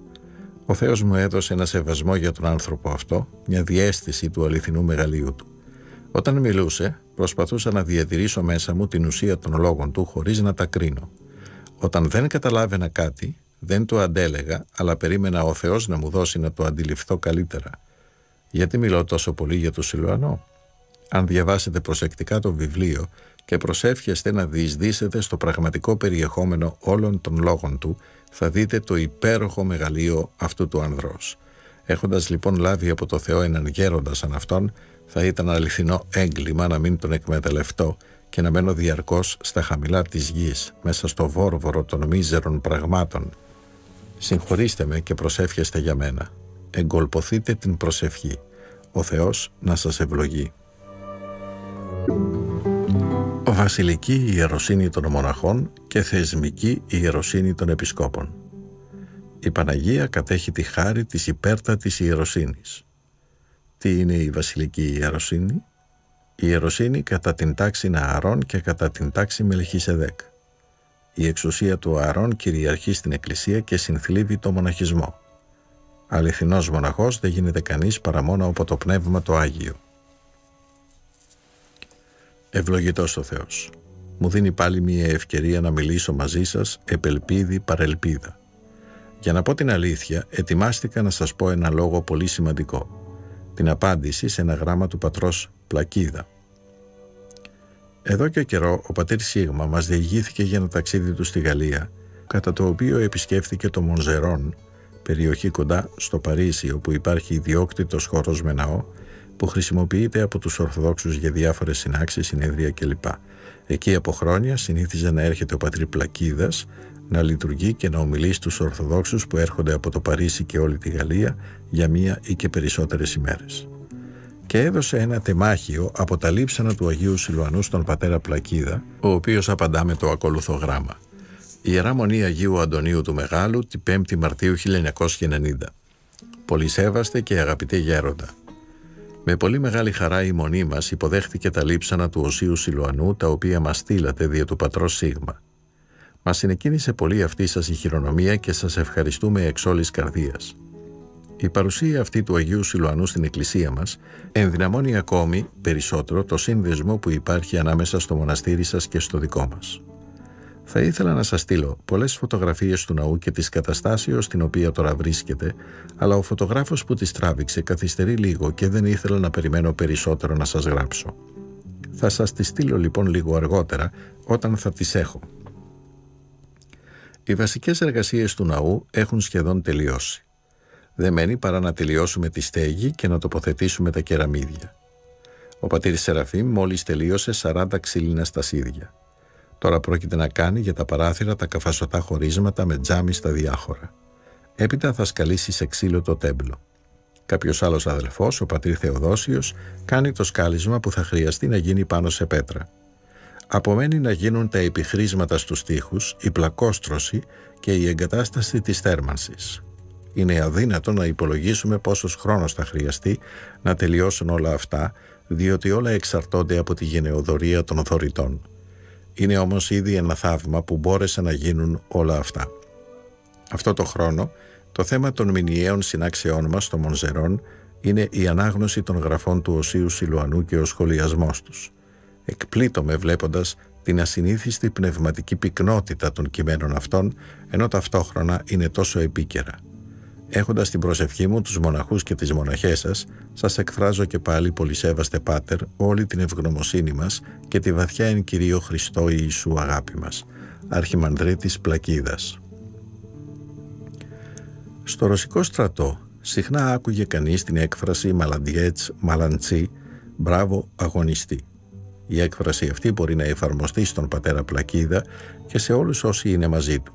Ο Θεός μου έδωσε ένα σεβασμό για τον άνθρωπο αυτό, μια διέστηση του αληθινού μεγαλείου του. Όταν μιλούσε, προσπαθούσα να διατηρήσω μέσα μου την ουσία των λόγων του χωρίς να τα κρίνω. Όταν δεν καταλάβαινα κάτι, δεν το αντέλεγα, αλλά περίμενα ο Θεός να μου δώσει να το αντιληφθώ καλύτερα. Γιατί μιλώ τόσο πολύ για το Σιλουανό; Αν διαβάσετε προσεκτικά το βιβλίο και προσεύχεστε να διεισδύσετε στο πραγματικό περιεχόμενο όλων των λόγων του, θα δείτε το υπέροχο μεγαλείο αυτού του ανδρός. Έχοντας λοιπόν λάβει από το Θεό έναν γέροντας σαν αυτόν, θα ήταν αληθινό έγκλημα να μην τον εκμεταλλευτώ και να μένω διαρκώς στα χαμηλά της γης, μέσα στο βόρβορο των μίζερων πραγμάτων. Συγχωρήστε με και προσεύχεστε για μένα. Εγκολποθείτε την προσευχή. Ο Θεός να σας ευλογεί. Βασιλική ιεροσύνη των μοναχών και θεσμική ιεροσύνη των επισκόπων. Η Παναγία κατέχει τη χάρη της υπέρτατης ιεροσύνης. Τι είναι η βασιλική ιεροσύνη; Η ιεροσύνη κατά την τάξη Ααρών και κατά την τάξη Μελχίσεδέκ. Η εξουσία του Ααρών κυριαρχεί στην Εκκλησία και συνθλίβει το μοναχισμό. Αληθινός μοναχός δεν γίνεται κανείς παρά μόνο από το Πνεύμα το Άγιο. Ευλογητός ο Θεός. Μου δίνει πάλι μια ευκαιρία να μιλήσω μαζί σας επελπίδη παρελπίδα. Για να πω την αλήθεια, ετοιμάστηκα να σας πω ένα λόγο πολύ σημαντικό. Την απάντηση σε ένα γράμμα του πατρός Πλακίδα. Εδώ και καιρό ο πατήρ Σίγμα μας διηγήθηκε για ένα ταξίδι του στη Γαλλία, κατά το οποίο επισκέφθηκε το Μονζερόν, περιοχή κοντά στο Παρίσι όπου υπάρχει ιδιόκτητος χώρος με ναό, που χρησιμοποιείται από τους Ορθοδόξους για διάφορες συνάξεις, συνέδρια κλπ. Εκεί από χρόνια συνήθιζε να έρχεται ο πατήρ Πλακίδας να λειτουργεί και να ομιλεί στους Ορθοδόξους που έρχονται από το Παρίσι και όλη τη Γαλλία για μία ή και περισσότερες ημέρες και έδωσε ένα τεμάχιο από τα λείψανα του Αγίου Σιλουανού στον πατέρα Πλακίδα, ο οποίος απαντά με το ακολουθό γράμμα. Ιερά Μονή Αγίου Αντωνίου του Μεγάλου, την 5η Μαρτίου 1990. Πολυσέβαστε και αγαπητέ γέροντα. Με πολύ μεγάλη χαρά η μονή μας υποδέχτηκε τα λείψανα του Οσίου Σιλουανού, τα οποία μας στείλατε δια του πατρός Σίγμα. Μας συνεκίνησε πολύ αυτή σας η χειρονομία και σας ευχαριστούμε εξ όλης καρδίας. Η παρουσία αυτή του Αγίου Σιλουανού στην Εκκλησία μας ενδυναμώνει ακόμη περισσότερο το σύνδεσμο που υπάρχει ανάμεσα στο μοναστήρι σας και στο δικό μας. Θα ήθελα να σας στείλω πολλές φωτογραφίες του ναού και της καταστάσεως στην οποία τώρα βρίσκεται, αλλά ο φωτογράφος που τις τράβηξε καθυστερεί λίγο και δεν ήθελα να περιμένω περισσότερο να σας γράψω. Θα σας τις στείλω λοιπόν λίγο αργότερα όταν θα τις έχω. Οι βασικές εργασίες του ναού έχουν σχεδόν τελειώσει. Δεν μένει παρά να τελειώσουμε τη στέγη και να τοποθετήσουμε τα κεραμίδια. Ο πατήρ Σεραφείμ μόλις τελείωσε 40 ξύλινα στασίδια. Τώρα πρόκειται να κάνει για τα παράθυρα τα καφασωτά χωρίσματα με τζάμι στα διάχωρα. Έπειτα θα σκαλίσει σε ξύλο το τέμπλο. Κάποιος άλλος αδελφός, ο πατήρ Θεοδόσιος, κάνει το σκάλισμα που θα χρειαστεί να γίνει πάνω σε πέτρα. Απομένει να γίνουν τα επιχρήσματα στους τοίχους, η πλακόστρωση και η εγκατάσταση της θέρμανσης είναι αδύνατο να υπολογίσουμε πόσος χρόνος θα χρειαστεί να τελειώσουν όλα αυτά, διότι όλα εξαρτώνται από τη γενεοδορία των δωρητών. Είναι όμως ήδη ένα θαύμα που μπόρεσαν να γίνουν όλα αυτά. Αυτό το χρόνο, το θέμα των μηνιαίων συνάξεών μας στο Μονζερόν είναι η ανάγνωση των γραφών του Οσίου Σιλουανού και ο σχολιασμός τους. Εκπλήττομαι βλέποντας την ασυνήθιστη πνευματική πυκνότητα των κειμένων αυτών, ενώ ταυτόχρονα είναι τόσο επίκαιρα. Έχοντας την προσευχή μου τους μοναχούς και τις μοναχές σας, σας εκφράζω και πάλι πολυσέβαστε Πάτερ όλη την ευγνωμοσύνη μας και τη βαθιά εν Κυρίω Χριστό Ιησού αγάπη μας. Αρχιμανδρίτης Πλακίδας. Στο ρωσικό στρατό συχνά άκουγε κανείς την έκφραση «μαλαντιέτς, μαλαντσί» Μπράβο αγωνιστή. Η έκφραση αυτή μπορεί να εφαρμοστεί στον πατέρα Πλακίδα και σε όλους όσοι είναι μαζί του.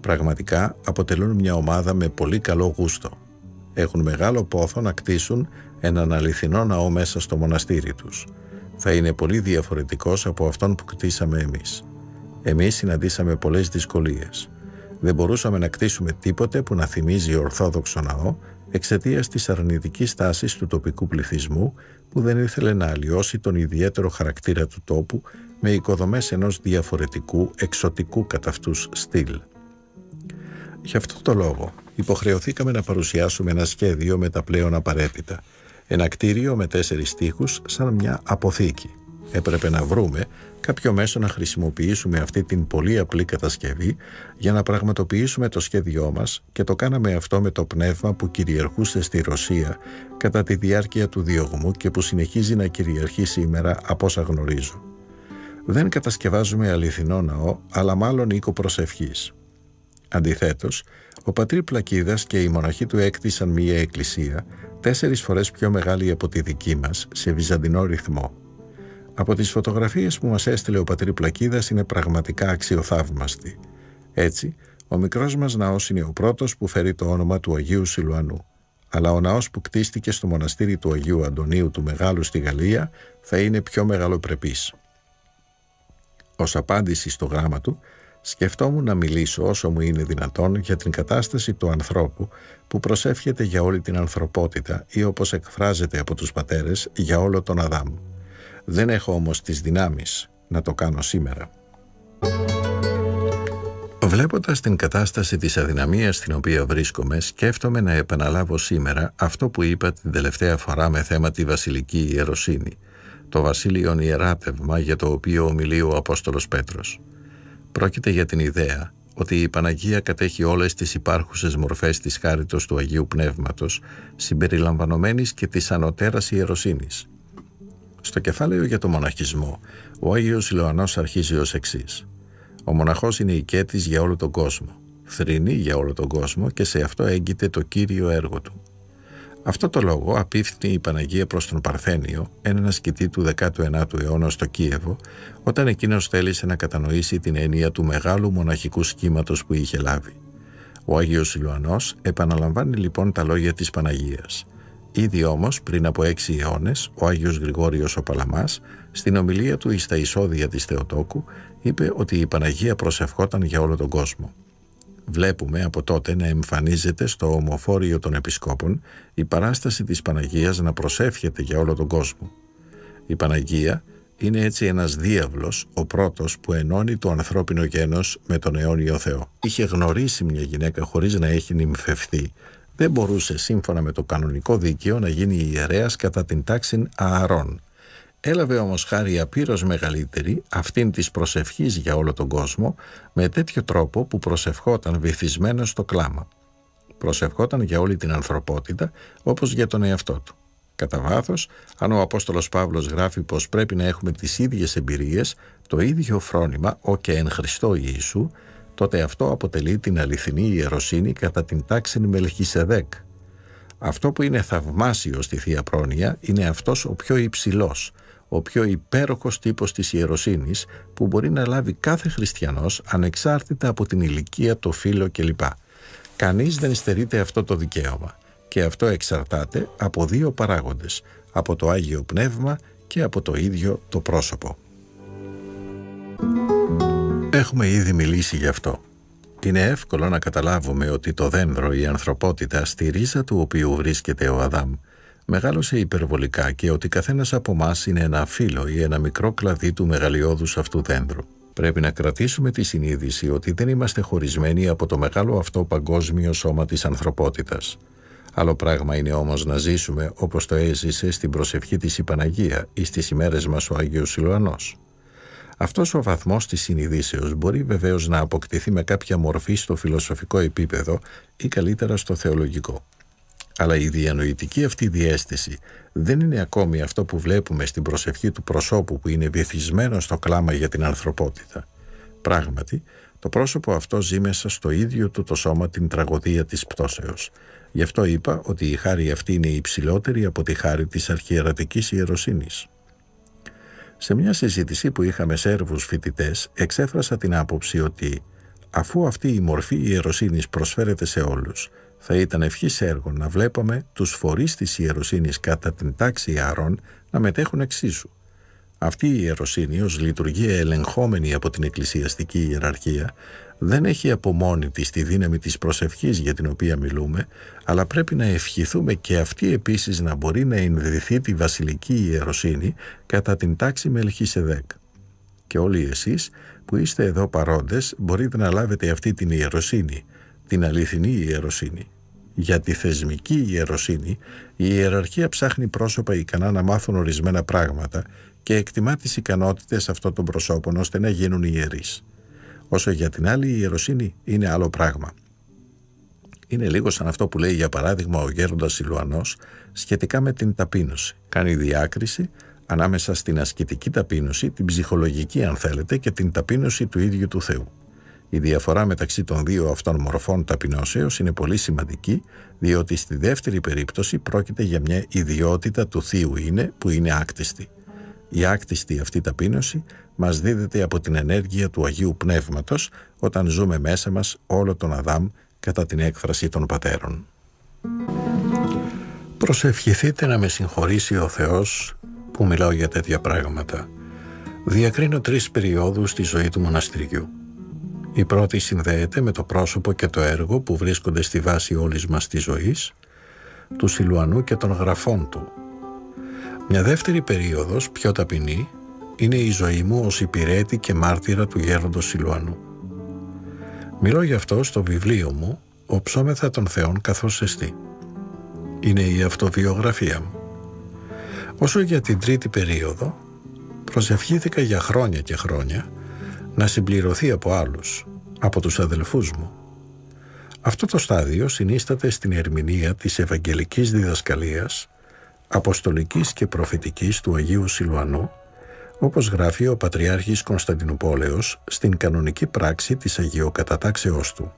Πραγματικά αποτελούν μια ομάδα με πολύ καλό γούστο. Έχουν μεγάλο πόθο να κτίσουν έναν αληθινό ναό μέσα στο μοναστήρι τους. Θα είναι πολύ διαφορετικός από αυτόν που κτίσαμε εμείς. Εμείς συναντήσαμε πολλές δυσκολίες. Δεν μπορούσαμε να κτίσουμε τίποτε που να θυμίζει ορθόδοξο ναό εξαιτίας της αρνητικής τάσης του τοπικού πληθυσμού που δεν ήθελε να αλλοιώσει τον ιδιαίτερο χαρακτήρα του τόπου με οικοδομές ενός διαφορετικού, εξωτικού κατά αυτούς στυλ. Γι' αυτό το λόγο υποχρεωθήκαμε να παρουσιάσουμε ένα σχέδιο με τα πλέον απαραίτητα. Ένα κτίριο με τέσσερις τείχους σαν μια αποθήκη. Έπρεπε να βρούμε κάποιο μέσο να χρησιμοποιήσουμε αυτή την πολύ απλή κατασκευή για να πραγματοποιήσουμε το σχέδιό μας και το κάναμε αυτό με το πνεύμα που κυριαρχούσε στη Ρωσία κατά τη διάρκεια του διωγμού και που συνεχίζει να κυριαρχεί σήμερα από όσα γνωρίζω. Δεν κατασκευάζουμε αληθινό ναό, αλλά μάλλον οίκο προσευχής. Αντιθέτως, ο πατρί Πλακίδας και οι μοναχοί του έκτισαν μία εκκλησία τέσσερις φορές πιο μεγάλη από τη δική μας, σε βυζαντινό ρυθμό. Από τις φωτογραφίες που μας έστειλε ο πατρί Πλακίδας είναι πραγματικά αξιοθαύμαστη. Έτσι, ο μικρός μας ναός είναι ο πρώτος που φέρει το όνομα του Αγίου Σιλουανού. Αλλά ο ναός που κτίστηκε στο μοναστήρι του Αγίου Αντωνίου του Μεγάλου στη Γαλλία θα είναι πιο μεγαλοπρεπής. Ως απάντηση στο γράμμα του, σκεφτόμουν να μιλήσω όσο μου είναι δυνατόν για την κατάσταση του ανθρώπου που προσεύχεται για όλη την ανθρωπότητα ή όπως εκφράζεται από τους πατέρες για όλο τον Αδάμ. Δεν έχω όμως τις δυνάμεις να το κάνω σήμερα. Βλέποντας την κατάσταση της αδυναμίας στην οποία βρίσκομαι, σκέφτομαι να επαναλάβω σήμερα αυτό που είπα την τελευταία φορά με θέμα τη βασιλική ιεροσύνη, το βασίλειον ιεράτευμα για το οποίο ομιλεί ο Απόστολος Πέτρος. Πρόκειται για την ιδέα ότι η Παναγία κατέχει όλες τις υπάρχουσες μορφές της χάριτος του Αγίου Πνεύματος, συμπεριλαμβανομένης και της ανωτέρας ιεροσύνης. Στο κεφάλαιο για το μοναχισμό, ο Άγιος Ιλωανός αρχίζει ως εξής. Ο μοναχός είναι οικέτης για όλο τον κόσμο, θρηνεί για όλο τον κόσμο και σε αυτό έγκυται το κύριο έργο του. Αυτό το λόγο απίφθηνε η Παναγία προς τον Παρθένιο, έναν ασκητή του 19ου αιώνα στο Κίεβο, όταν εκείνος θέλησε να κατανοήσει την έννοια του μεγάλου μοναχικού σχήματος που είχε λάβει. Ο Άγιος Ιλουανός επαναλαμβάνει λοιπόν τα λόγια της Παναγίας. Ήδη όμως πριν από έξι αιώνες ο Άγιος Γρηγόριος ο Παλαμάς στην ομιλία του στα εισόδια της Θεοτόκου είπε ότι η Παναγία προσευχόταν για όλο τον κόσμο. Βλέπουμε από τότε να εμφανίζεται στο ομοφόριο των επισκόπων η παράσταση της Παναγίας να προσεύχεται για όλο τον κόσμο. Η Παναγία είναι έτσι ένας διάβλος, ο πρώτος που ενώνει το ανθρώπινο γένος με τον αιώνιο Θεό. Είχε γνωρίσει μια γυναίκα χωρίς να έχει νυμφευθεί. Δεν μπορούσε σύμφωνα με το κανονικό δίκαιο να γίνει ιερέας κατά την τάξη Ααρών. Έλαβε όμως χάρη απείρως μεγαλύτερη αυτήν της προσευχής για όλο τον κόσμο με τέτοιο τρόπο που προσευχόταν βυθισμένος στο κλάμα. Προσευχόταν για όλη την ανθρωπότητα όπως για τον εαυτό του. Κατά βάθος, αν ο Απόστολος Παύλος γράφει πως πρέπει να έχουμε τις ίδιες εμπειρίες, το ίδιο φρόνημα, ο και εν Χριστώ Ιησού, τότε αυτό αποτελεί την αληθινή ιεροσύνη κατά την τάξη Μελχισεδέκ. Αυτό που είναι θαυμάσιο στη Θεία Πρόνοια είναι αυτός ο πιο υψηλός, ο πιο υπέροχος τύπος της ιεροσύνης που μπορεί να λάβει κάθε χριστιανός ανεξάρτητα από την ηλικία, το φύλλο κλπ. Κανείς δεν στερείται αυτό το δικαίωμα και αυτό εξαρτάται από δύο παράγοντες, από το Άγιο Πνεύμα και από το ίδιο το πρόσωπο. Έχουμε ήδη μιλήσει γι' αυτό. Είναι εύκολο να καταλάβουμε ότι το δένδρο, η ανθρωπότητα, στη ρίζα του οποίου βρίσκεται ο Αδάμ, μεγάλωσε υπερβολικά και ότι καθένας από εμάς είναι ένα φύλλο ή ένα μικρό κλαδί του μεγαλειώδους αυτού δένδρου. Πρέπει να κρατήσουμε τη συνείδηση ότι δεν είμαστε χωρισμένοι από το μεγάλο αυτό παγκόσμιο σώμα της ανθρωπότητας. Άλλο πράγμα είναι όμως να ζήσουμε όπως το έζησε στην προσευχή της η Παναγία ή στις ημέρες μας ο Άγιος Σιλουανός. Αυτός ο βαθμός της συνειδήσεως μπορεί βεβαίως να αποκτηθεί με κάποια μορφή στο φιλοσοφικό επίπεδο ή καλύτερα στο θεολογικό. Αλλά η διανοητική αυτή διέστηση δεν είναι ακόμη αυτό που βλέπουμε στην προσευχή του προσώπου που είναι βυθισμένο στο κλάμα για την ανθρωπότητα. Πράγματι, Το πρόσωπο αυτό ζει μέσα στο ίδιο του το σώμα την τραγωδία της πτώσεως. Γι' αυτό είπα ότι η χάρη αυτή είναι υψηλότερη από τη χάρη της αρχιερατικής ιεροσύνης. Σε μια συζήτηση που είχαμε Σέρβους φοιτητές, εξέφρασα την άποψη ότι αφού αυτή η μορφή ιεροσύνης προσφέρεται σε όλους, θα ήταν ευχής έργο να βλέπαμε τους φορείς της ιεροσύνης κατά την τάξη ιαρών να μετέχουν εξίσου. Αυτή η ιεροσύνη ως λειτουργία ελεγχόμενη από την εκκλησιαστική ιεραρχία δεν έχει από μόνη της τη δύναμη της προσευχής για την οποία μιλούμε, αλλά πρέπει να ευχηθούμε και αυτή επίσης να μπορεί να ενδυθεί τη βασιλική ιεροσύνη κατά την τάξη Μελχίσεδέκ. Και όλοι εσείς που είστε εδώ παρόντες μπορείτε να λάβετε αυτή την ιεροσύνη, την αληθινή ιεροσύνη. Για τη θεσμική ιεροσύνη, η ιεραρχία ψάχνει πρόσωπα ικανά να μάθουν ορισμένα πράγματα και εκτιμά τις ικανότητες αυτών των προσώπων ώστε να γίνουν ιερείς. Όσο για την άλλη η ιεροσύνη είναι άλλο πράγμα. Είναι λίγο σαν αυτό που λέει για παράδειγμα ο γέροντας Σιλουανός σχετικά με την ταπείνωση. Κάνει διάκριση ανάμεσα στην ασκητική ταπείνωση, την ψυχολογική αν θέλετε και την ταπείνωση του ίδιου του Θεού. Η διαφορά μεταξύ των δύο αυτών μορφών ταπεινώσεως είναι πολύ σημαντική, διότι στη δεύτερη περίπτωση πρόκειται για μια ιδιότητα του Θείου είναι που είναι άκτιστη. Η άκτιστη αυτή ταπείνωση μας δίδεται από την ενέργεια του Αγίου Πνεύματος όταν ζούμε μέσα μας όλο τον Αδάμ κατά την έκφραση των πατέρων. Προσευχηθείτε να με συγχωρήσει ο Θεός που μιλάω για τέτοια πράγματα. Διακρίνω τρεις περιόδους στη ζωή του μοναστηριού. Η πρώτη συνδέεται με το πρόσωπο και το έργο που βρίσκονται στη βάση όλης μας της ζωής, του Σιλουανού και των γραφών του. Μια δεύτερη περίοδος, πιο ταπεινή, είναι η ζωή μου ως υπηρέτη και μάρτυρα του γέροντος Σιλουανού. Μιλώ γι' αυτό στο βιβλίο μου «Ο ψώμεθα των Θεών καθώς εστί». Είναι η αυτοβιογραφία μου. Όσο για την τρίτη περίοδο, προσευχήθηκα για χρόνια και χρόνια να συμπληρωθεί από άλλους, από τους αδελφούς μου. Αυτό το στάδιο συνίσταται στην ερμηνεία της Ευαγγελικής Διδασκαλίας, Αποστολικής και Προφητικής του Αγίου Σιλουανού, όπως γράφει ο Πατριάρχης Κωνσταντινούπολεως στην κανονική πράξη της Αγιοκατατάξεώς του.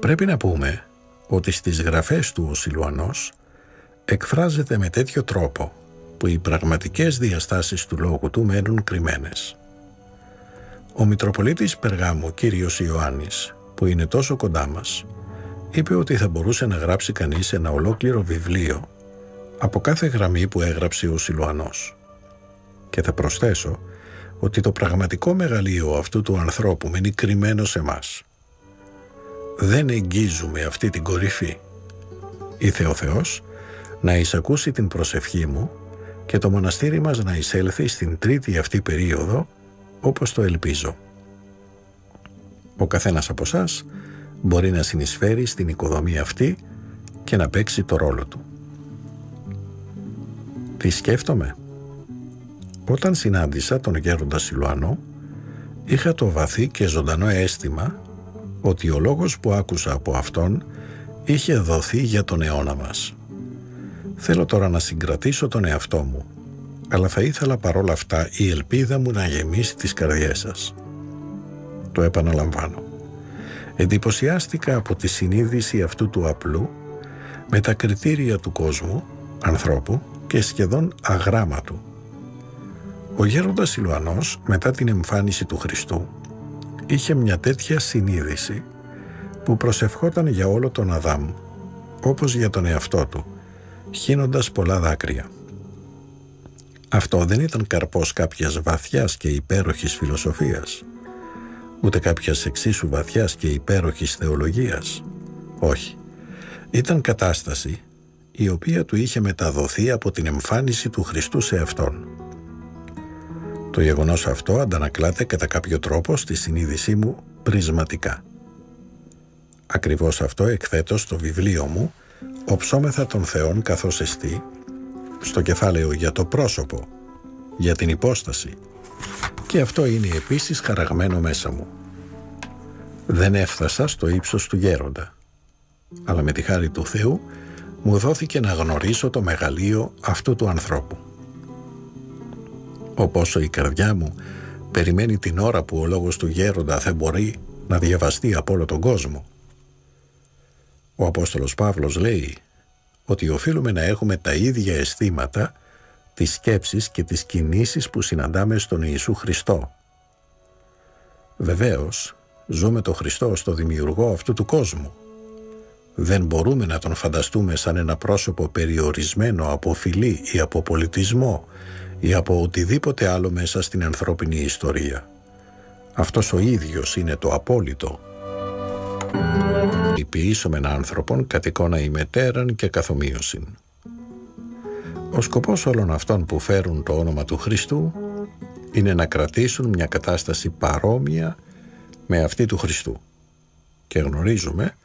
Πρέπει να πούμε ότι στις γραφές του ο Σιλουανός εκφράζεται με τέτοιο τρόπο που οι πραγματικές διαστάσεις του λόγου του μένουν κρυμμένες. Ο Μητροπολίτης Περγάμου, κύριος Ιωάννης, που είναι τόσο κοντά μας, είπε ότι θα μπορούσε να γράψει κανείς ένα ολόκληρο βιβλίο από κάθε γραμμή που έγραψε ο Σιλουανός. Και θα προσθέσω ότι το πραγματικό μεγαλείο αυτού του ανθρώπου μένει κρυμμένο σε μας. Δεν εγγίζουμε αυτή την κορυφή. Ήθε ο Θεός να εισακούσει την προσευχή μου και το μοναστήρι μας να εισέλθει στην τρίτη αυτή περίοδο όπως το ελπίζω. Ο καθένας από εσάς μπορεί να συνεισφέρει στην οικοδομή αυτή και να παίξει το ρόλο του. Τι σκέφτομαι; Όταν συνάντησα τον γέροντα Σιλουανό, είχα το βαθύ και ζωντανό αίσθημα ότι ο λόγος που άκουσα από αυτόν είχε δοθεί για τον αιώνα μας. Θέλω τώρα να συγκρατήσω τον εαυτό μου, αλλά θα ήθελα παρόλα αυτά η ελπίδα μου να γεμίσει τις καρδιές σας. Το επαναλαμβάνω. Εντυπωσιάστηκα από τη συνείδηση αυτού του απλού με τα κριτήρια του κόσμου, ανθρώπου και σχεδόν αγράμματου. Ο γέροντας Σιλουανός μετά την εμφάνιση του Χριστού είχε μια τέτοια συνείδηση που προσευχόταν για όλο τον Αδάμ όπως για τον εαυτό του χύνοντας πολλά δάκρυα. Αυτό δεν ήταν καρπός κάποιας βαθιάς και υπέροχης φιλοσοφίας, ούτε κάποιας εξίσου βαθιάς και υπέροχης θεολογίας. Όχι. Ήταν κατάσταση η οποία του είχε μεταδοθεί από την εμφάνιση του Χριστού σε Αυτόν. Το γεγονός αυτό αντανακλάται κατά κάποιο τρόπο στη συνείδησή μου πρισματικά. Ακριβώς αυτό εκθέτω στο βιβλίο μου «Οψόμεθα των Θεών καθώς εστί» στο κεφάλαιο για το πρόσωπο, για την υπόσταση και αυτό είναι επίσης χαραγμένο μέσα μου. Δεν έφτασα στο ύψος του γέροντα, αλλά με τη χάρη του Θεού μου δόθηκε να γνωρίσω το μεγαλείο αυτού του ανθρώπου. Όπως η καρδιά μου περιμένει την ώρα που ο λόγος του γέροντα θα μπορεί να διαβαστεί από όλο τον κόσμο. Ο Απόστολος Παύλος λέει ότι οφείλουμε να έχουμε τα ίδια αισθήματα, τις σκέψεις και τις κινήσεις που συναντάμε στον Ιησού Χριστό. Βεβαίως, ζούμε τον Χριστό στο δημιουργό αυτού του κόσμου. Δεν μπορούμε να τον φανταστούμε σαν ένα πρόσωπο περιορισμένο από φιλή ή από πολιτισμό ή από οτιδήποτε άλλο μέσα στην ανθρώπινη ιστορία. Αυτός ο ίδιος είναι το απόλυτο. με έναν άνθρωπον κατ' εικόνα ημετέραν και καθομοίωσιν. Ο σκοπός όλων αυτών που φέρουν το όνομα του Χριστού είναι να κρατήσουν μια κατάσταση παρόμοια με αυτή του Χριστού. Και γνωρίζουμε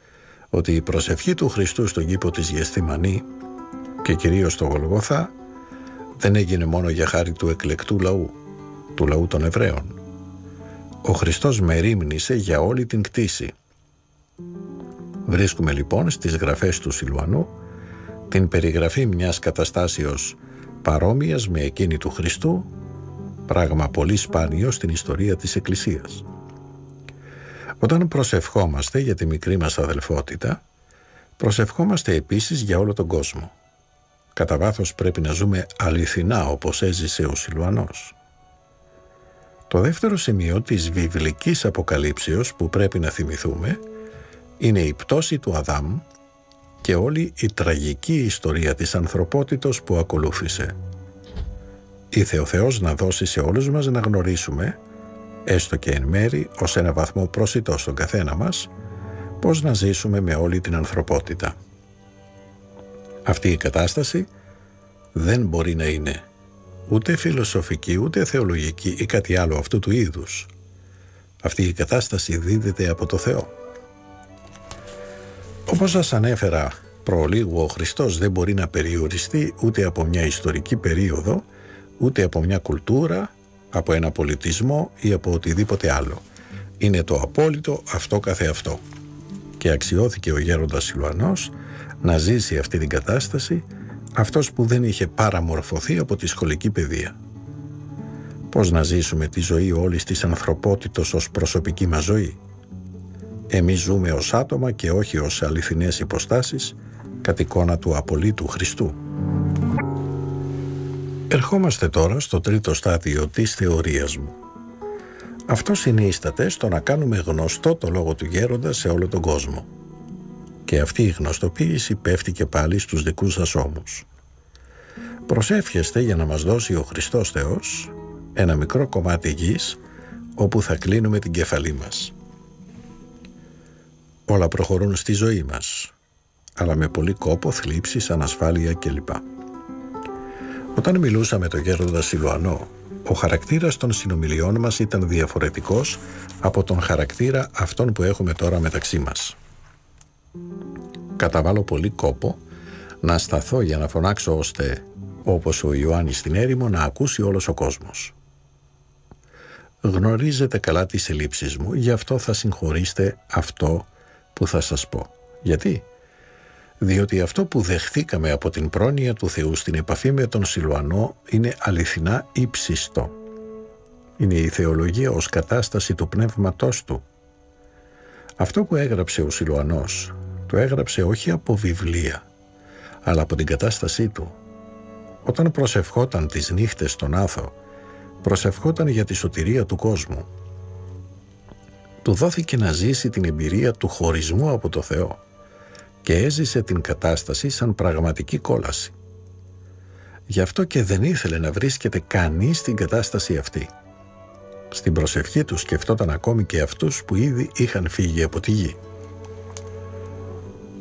ότι η προσευχή του Χριστού στον κήπο της Γεστημανή και κυρίως στο Γολγοθά δεν έγινε μόνο για χάρη του εκλεκτού λαού, του λαού των Εβραίων. Ο Χριστός μερίμνησε για όλη την κτήση. Βρίσκουμε λοιπόν στις γραφές του Σιλουανού την περιγραφή μιας καταστάσεως παρόμοιας με εκείνη του Χριστού, πράγμα πολύ σπάνιο στην ιστορία της Εκκλησίας. Όταν προσευχόμαστε για τη μικρή μας αδελφότητα, προσευχόμαστε επίσης για όλο τον κόσμο. Κατά βάθος πρέπει να ζούμε αληθινά όπως έζησε ο Σιλουανός. Το δεύτερο σημείο της βιβλικής αποκαλύψεως που πρέπει να θυμηθούμε είναι η πτώση του Αδάμ και όλη η τραγική ιστορία της ανθρωπότητος που ακολούθησε. Ήθε ο Θεός να δώσει σε όλους μας να γνωρίσουμε έστω και εν μέρη ως ένα βαθμό προσιτό στον καθένα μας, πώς να ζήσουμε με όλη την ανθρωπότητα. Αυτή η κατάσταση δεν μπορεί να είναι ούτε φιλοσοφική, ούτε θεολογική ή κάτι άλλο αυτού του είδους. Αυτή η κατάσταση δίδεται από το Θεό. Όπως σας ανέφερα προλίγου, ο Χριστός δεν μπορεί να περιοριστεί ούτε από μια ιστορική περίοδο, ούτε από μια κουλτούρα, από ένα πολιτισμό ή από οτιδήποτε άλλο. Είναι το απόλυτο αυτό καθεαυτό. Και αξιώθηκε ο γέροντας Σιλουανός να ζήσει αυτή την κατάσταση αυτός που δεν είχε παραμορφωθεί από τη σχολική παιδεία. Πώς να ζήσουμε τη ζωή όλης της ανθρωπότητος ως προσωπική μας ζωή; Εμείς ζούμε ως άτομα και όχι ως αληθινές υποστάσεις κατ' εικόνα του απολύτου Χριστού. Ερχόμαστε τώρα στο τρίτο στάδιο της θεωρίας μου. Αυτό συνίσταται στο να κάνουμε γνωστό το λόγο του γέροντα σε όλο τον κόσμο. Και αυτή η γνωστοποίηση πέφτει και πάλι στους δικούς σας ώμους. Προσεύχεστε για να μας δώσει ο Χριστός Θεός ένα μικρό κομμάτι γης όπου θα κλείνουμε την κεφαλή μας. Όλα προχωρούν στη ζωή μας, αλλά με πολύ κόπο, θλίψεις, ανασφάλεια κλπ. Όταν μιλούσα με τον γέροντα Σιλουανό, ο χαρακτήρας των συνομιλιών μας ήταν διαφορετικός από τον χαρακτήρα αυτών που έχουμε τώρα μεταξύ μας. Καταβάλω πολύ κόπο να σταθώ για να φωνάξω ώστε, όπως ο Ιωάννης στην έρημο, να ακούσει όλος ο κόσμος. Γνωρίζετε καλά τις ελλείψεις μου, γι' αυτό θα συγχωρήσετε αυτό που θα σας πω. Γιατί; διότι αυτό που δεχθήκαμε από την πρόνοια του Θεού στην επαφή με τον Σιλουανό είναι αληθινά ύψιστο. Είναι η θεολογία ως κατάσταση του πνεύματός του. Αυτό που έγραψε ο Σιλουανός, το έγραψε όχι από βιβλία, αλλά από την κατάστασή του. Όταν προσευχόταν τις νύχτες στον Άθο, προσευχόταν για τη σωτηρία του κόσμου. Του δόθηκε να ζήσει την εμπειρία του χωρισμού από το Θεό και έζησε την κατάσταση σαν πραγματική κόλαση. Γι' αυτό και δεν ήθελε να βρίσκεται κανείς στην κατάσταση αυτή. Στην προσευχή του σκεφτόταν ακόμη και αυτούς που ήδη είχαν φύγει από τη γη.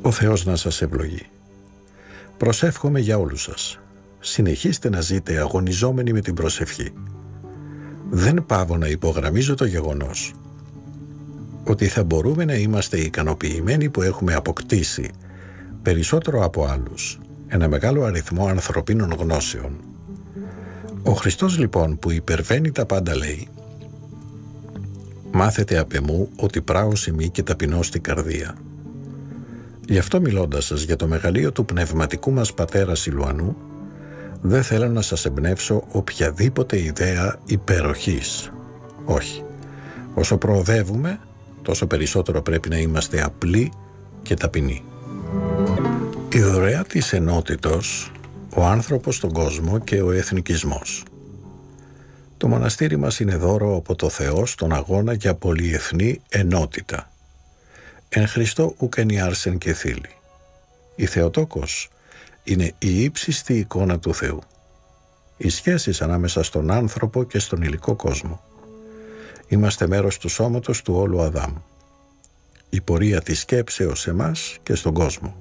Ο Θεός να σας ευλογεί. Προσεύχομαι για όλους σας. Συνεχίστε να ζείτε αγωνιζόμενοι με την προσευχή. Δεν πάω να υπογραμμίζω το γεγονός ότι θα μπορούμε να είμαστε ικανοποιημένοι που έχουμε αποκτήσει περισσότερο από άλλους ένα μεγάλο αριθμό ανθρωπίνων γνώσεων. Ο Χριστός λοιπόν που υπερβαίνει τα πάντα λέει «Μάθετε απ' εμού ότι πράω μη και ταπεινώ στην καρδία». Γι' αυτό μιλώντας σας για το μεγαλείο του πνευματικού μας πατέρα Σιλουανού, δεν θέλω να σας εμπνεύσω οποιαδήποτε ιδέα υπεροχής Όχι. Όσο προοδεύουμε, τόσο περισσότερο πρέπει να είμαστε απλοί και ταπεινοί. Η δωρεά της ενότητος, ο άνθρωπος στον κόσμο και ο εθνικισμός. Το μοναστήρι μας είναι δώρο από το Θεό στον αγώνα για πολυεθνή ενότητα. Εν Χριστώ ουκεν άρσεν και θύλη. Η Θεοτόκος είναι η ύψιστη εικόνα του Θεού. Οι σχέσεις ανάμεσα στον άνθρωπο και στον υλικό κόσμο. Είμαστε μέρος του σώματος του όλου Αδάμ. Η πορεία της σκέψεως σε μας και στον κόσμο.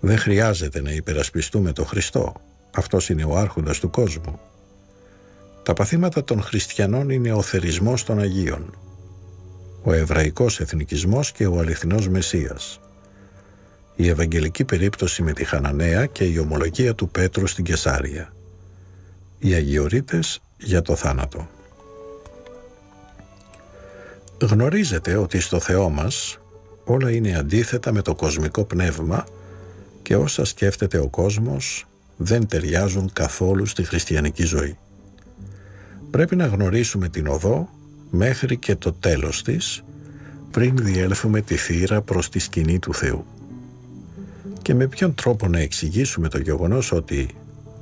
Δεν χρειάζεται να υπερασπιστούμε το Χριστό. Αυτός είναι ο άρχοντας του κόσμου. Τα παθήματα των χριστιανών είναι ο θερισμός των Αγίων, ο εβραϊκός εθνικισμός και ο αληθινός Μεσσίας, η ευαγγελική περίπτωση με τη Χαναναία και η ομολογία του Πέτρου στην Κεσάρια, οι Αγιορείτες για το θάνατο. Γνωρίζετε ότι στο Θεό μας όλα είναι αντίθετα με το κοσμικό πνεύμα και όσα σκέφτεται ο κόσμος δεν ταιριάζουν καθόλου στη χριστιανική ζωή. Πρέπει να γνωρίσουμε την οδό μέχρι και το τέλος της πριν διέλθουμε τη θύρα προς τη σκηνή του Θεού. Και με ποιον τρόπο να εξηγήσουμε το γεγονός ότι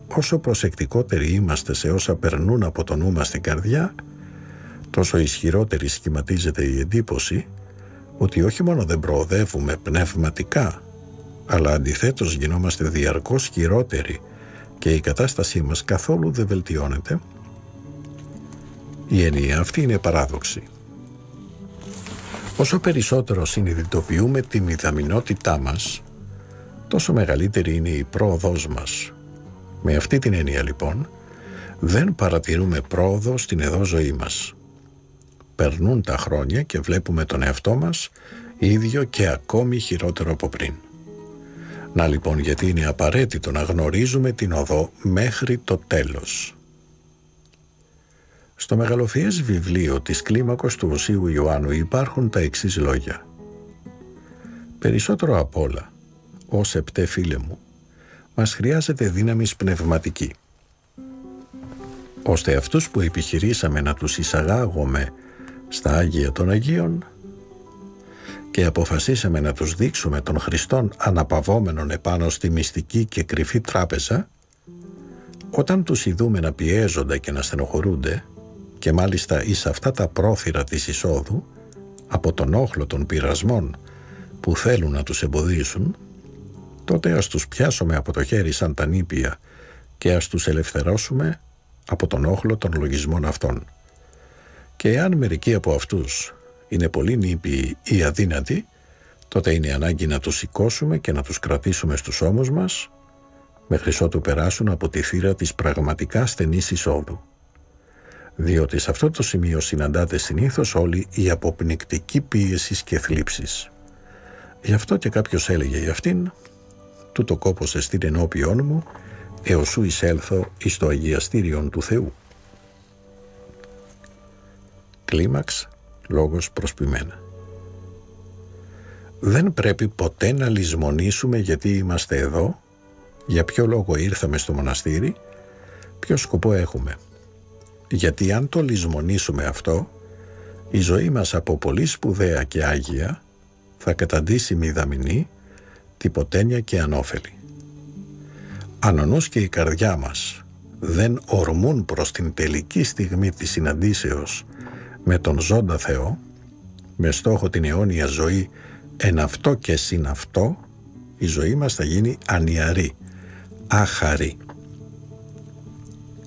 όσο προσεκτικότεροι είμαστε σε όσα περνούν από το νου μας στην καρδιά, τόσο ισχυρότερη σχηματίζεται η εντύπωση ότι όχι μόνο δεν προοδεύουμε πνευματικά, αλλά αντιθέτως γινόμαστε διαρκώς χειρότεροι και η κατάστασή μας καθόλου δεν βελτιώνεται, η ενία αυτή είναι παράδοξη. Όσο περισσότερο συνειδητοποιούμε τη μηδαμινότητά μας, τόσο μεγαλύτερη είναι η πρόοδός μας. Με αυτή την έννοια λοιπόν, δεν παρατηρούμε πρόοδο στην εδώ ζωή μας. Περνούν τα χρόνια και βλέπουμε τον εαυτό μας ίδιο και ακόμη χειρότερο από πριν. Να λοιπόν γιατί είναι απαραίτητο να γνωρίζουμε την οδό μέχρι το τέλος. Στο μεγαλοφιές βιβλίο της κλίμακος του Οσίου Ιωάννου υπάρχουν τα εξής λόγια. Περισσότερο απ' όλα, ως επτέ φίλε μου, μας χρειάζεται δύναμη πνευματική, ώστε αυτούς που επιχειρήσαμε να τους εισαγάγουμε στα Άγια των Αγίων και αποφασίσαμε να τους δείξουμε τον Χριστόν αναπαυόμενον επάνω στη μυστική και κρυφή τράπεζα, όταν τους ειδούμε να πιέζονται και να στενοχωρούνται, και μάλιστα εις αυτά τα πρόθυρα της εισόδου από τον όχλο των πειρασμών που θέλουν να τους εμποδίσουν τότε ας τους πιάσουμε από το χέρι σαν τα νήπια και ας τους ελευθερώσουμε από τον όχλο των λογισμών αυτών. Και εάν μερικοί από αυτούς είναι πολύ νήπιοι ή αδύνατοι, τότε είναι ανάγκη να τους σηκώσουμε και να τους κρατήσουμε στους ώμους μας μέχρι ότου περάσουν από τη θύρα της πραγματικά στενής εισόδου διότι σε αυτό το σημείο συναντάται συνήθως όλη η αποπνικτική πίεση και θλίψεις. Γι' αυτό και κάποιος έλεγε για αυτήν «Τούτο κόπος εστίν ενώπιόν μου, έως σου εισέλθω εις το αγιαστήριον του Θεού». Κλίμαξ, λόγος προσπιμένα. Δεν πρέπει ποτέ να λησμονήσουμε γιατί είμαστε εδώ, για ποιο λόγο ήρθαμε στο μοναστήρι, ποιο σκοπό έχουμε – γιατί αν το λησμονήσουμε αυτό, η ζωή μας από πολύ σπουδαία και άγια θα καταντήσει μηδαμινή, τυποτένια και ανώφελη. Αν ο νους και η καρδιά μας δεν ορμούν προς την τελική στιγμή της συναντήσεως με τον ζώντα Θεό, με στόχο την αιώνια ζωή εν αυτό και συν αυτό, η ζωή μας θα γίνει ανιαρή, άχαρη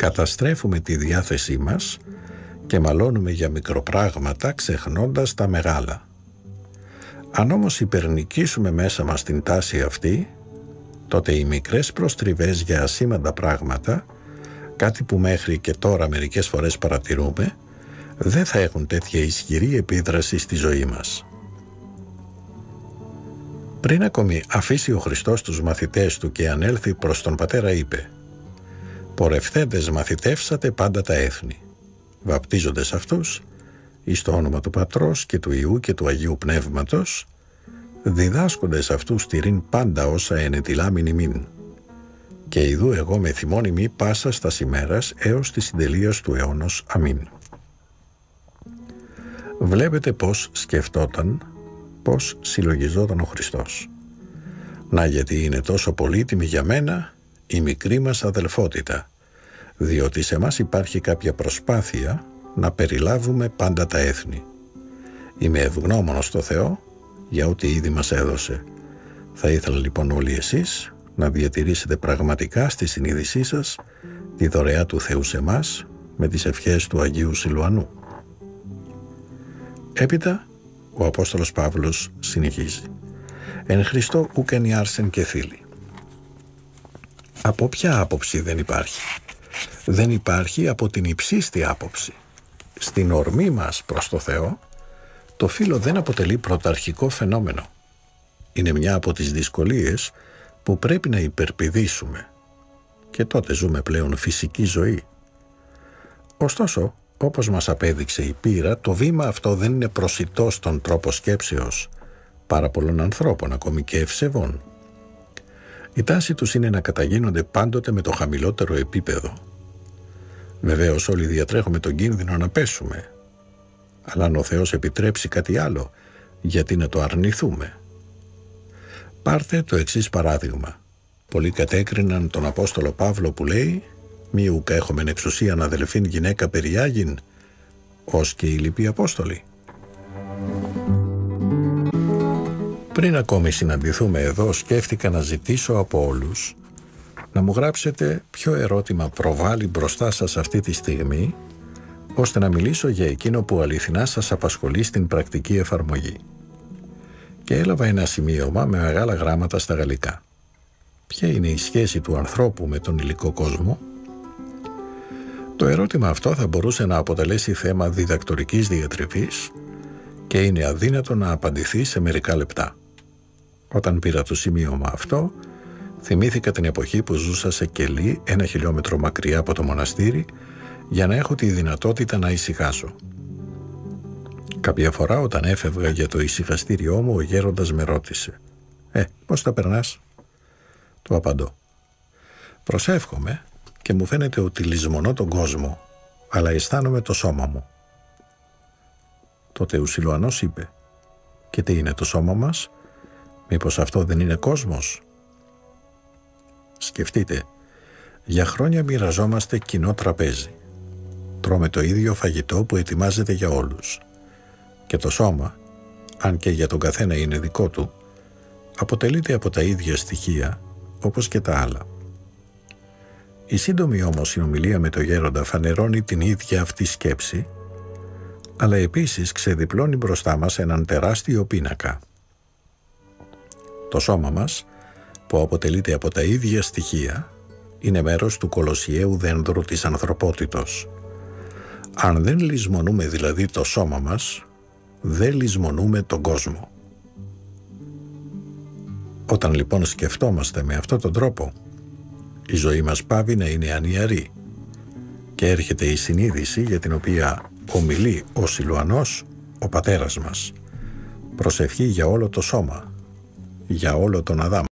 καταστρέφουμε τη διάθεσή μας και μαλώνουμε για μικροπράγματα ξεχνώντας τα μεγάλα. Αν όμως υπερνικήσουμε μέσα μας την τάση αυτή, τότε οι μικρές προστριβές για ασήμαντα πράγματα, κάτι που μέχρι και τώρα μερικές φορές παρατηρούμε, δεν θα έχουν τέτοια ισχυρή επίδραση στη ζωή μας. Πριν ακόμη αφήσει ο Χριστός τους μαθητές του και ανέλθει προς τον Πατέρα είπε πορευθέντες μαθητεύσατε πάντα τα έθνη, βαπτίζοντες αυτούς εις το όνομα του Πατρός και του Ιού και του Αγίου Πνεύματος, διδάσκοντες αυτούς τηρήν πάντα όσα ενετιλάμιν ημίν. Και ειδού εγώ με θυμώνει μη πάσα στα ημέρας έως τη συντελείας του αιώνος. Αμήν. Βλέπετε πώς σκεφτόταν, πώς συλλογιζόταν ο Χριστός. Να γιατί είναι τόσο πολύτιμη για μένα η μικρή μας αδελφότητα, διότι σε μας υπάρχει κάποια προσπάθεια να περιλάβουμε πάντα τα έθνη. Είμαι ευγνώμονος στο Θεό για ό,τι ήδη μας έδωσε. Θα ήθελα λοιπόν όλοι εσείς να διατηρήσετε πραγματικά στη συνείδησή σας τη δωρεά του Θεού σε μας με τις ευχές του Αγίου Σιλουανού. Έπειτα ο Απόστολος Παύλος συνεχίζει «Εν Χριστώ ούκεν άρσεν και φίλοι». Από ποια άποψη δεν υπάρχει; Δεν υπάρχει από την υψίστη άποψη. Στην ορμή μας προς το Θεό, το φίλο δεν αποτελεί πρωταρχικό φαινόμενο. Είναι μια από τις δυσκολίες που πρέπει να υπερπηδήσουμε. Και τότε ζούμε πλέον φυσική ζωή. Ωστόσο, όπως μας απέδειξε η πείρα, το βήμα αυτό δεν είναι προσιτό στον τρόπο σκέψεως πάρα πολλών ανθρώπων, ακόμη και ευσεβών. Η τάση τους είναι να καταγίνονται πάντοτε με το χαμηλότερο επίπεδο. Βεβαίως όλοι διατρέχουμε τον κίνδυνο να πέσουμε. Αλλά αν ο Θεός επιτρέψει κάτι άλλο, γιατί να το αρνηθούμε; Πάρτε το εξής παράδειγμα. Πολλοί κατέκριναν τον Απόστολο Παύλο που λέει «Μη ουκα έχουμε εξουσία να αδελφήν γυναίκα περιάγειν, ως και οι λοιποί Απόστολοι». Πριν ακόμη συναντηθούμε εδώ, σκέφτηκα να ζητήσω από όλους να μου γράψετε ποιο ερώτημα προβάλλει μπροστά σας αυτή τη στιγμή, ώστε να μιλήσω για εκείνο που αληθινά σας απασχολεί στην πρακτική εφαρμογή. Και έλαβα ένα σημείωμα με μεγάλα γράμματα στα γαλλικά. Ποια είναι η σχέση του ανθρώπου με τον υλικό κόσμο; Το ερώτημα αυτό θα μπορούσε να αποτελέσει θέμα διδακτορικής διατριβής και είναι αδύνατο να απαντηθεί σε μερικά λεπτά. Όταν πήρα το σημείωμα αυτό, θυμήθηκα την εποχή που ζούσα σε κελί ένα χιλιόμετρο μακριά από το μοναστήρι για να έχω τη δυνατότητα να ησυχάσω. Κάποια φορά όταν έφευγα για το ησυχαστήριό μου ο γέροντας με ρώτησε «Ε, πώς τα περνάς» Του απαντώ «Προσεύχομαι και μου φαίνεται ότι λησμονώ τον κόσμο αλλά αισθάνομαι το σώμα μου». Τότε ο Σιλουανός είπε «Και τι είναι το σώμα μας» Μήπως αυτό δεν είναι κόσμος; Σκεφτείτε, για χρόνια μοιραζόμαστε κοινό τραπέζι. Τρώμε το ίδιο φαγητό που ετοιμάζεται για όλους. Και το σώμα, αν και για τον καθένα είναι δικό του, αποτελείται από τα ίδια στοιχεία όπως και τα άλλα. Η σύντομη όμως συνομιλία με το γέροντα φανερώνει την ίδια αυτή σκέψη, αλλά επίσης ξεδιπλώνει μπροστά μας έναν τεράστιο πίνακα – το σώμα μας, που αποτελείται από τα ίδια στοιχεία, είναι μέρος του κολοσιαίου δένδρου της ανθρωπότητος. Αν δεν λησμονούμε δηλαδή το σώμα μας, δεν λησμονούμε τον κόσμο. Όταν λοιπόν σκεφτόμαστε με αυτόν τον τρόπο, η ζωή μας πάβει να είναι ανιαρή και έρχεται η συνείδηση για την οποία ομιλεί ο Σιλουανός, ο πατέρας μας. Προσευχή για όλο το σώμα, για όλο τον Αδάμ.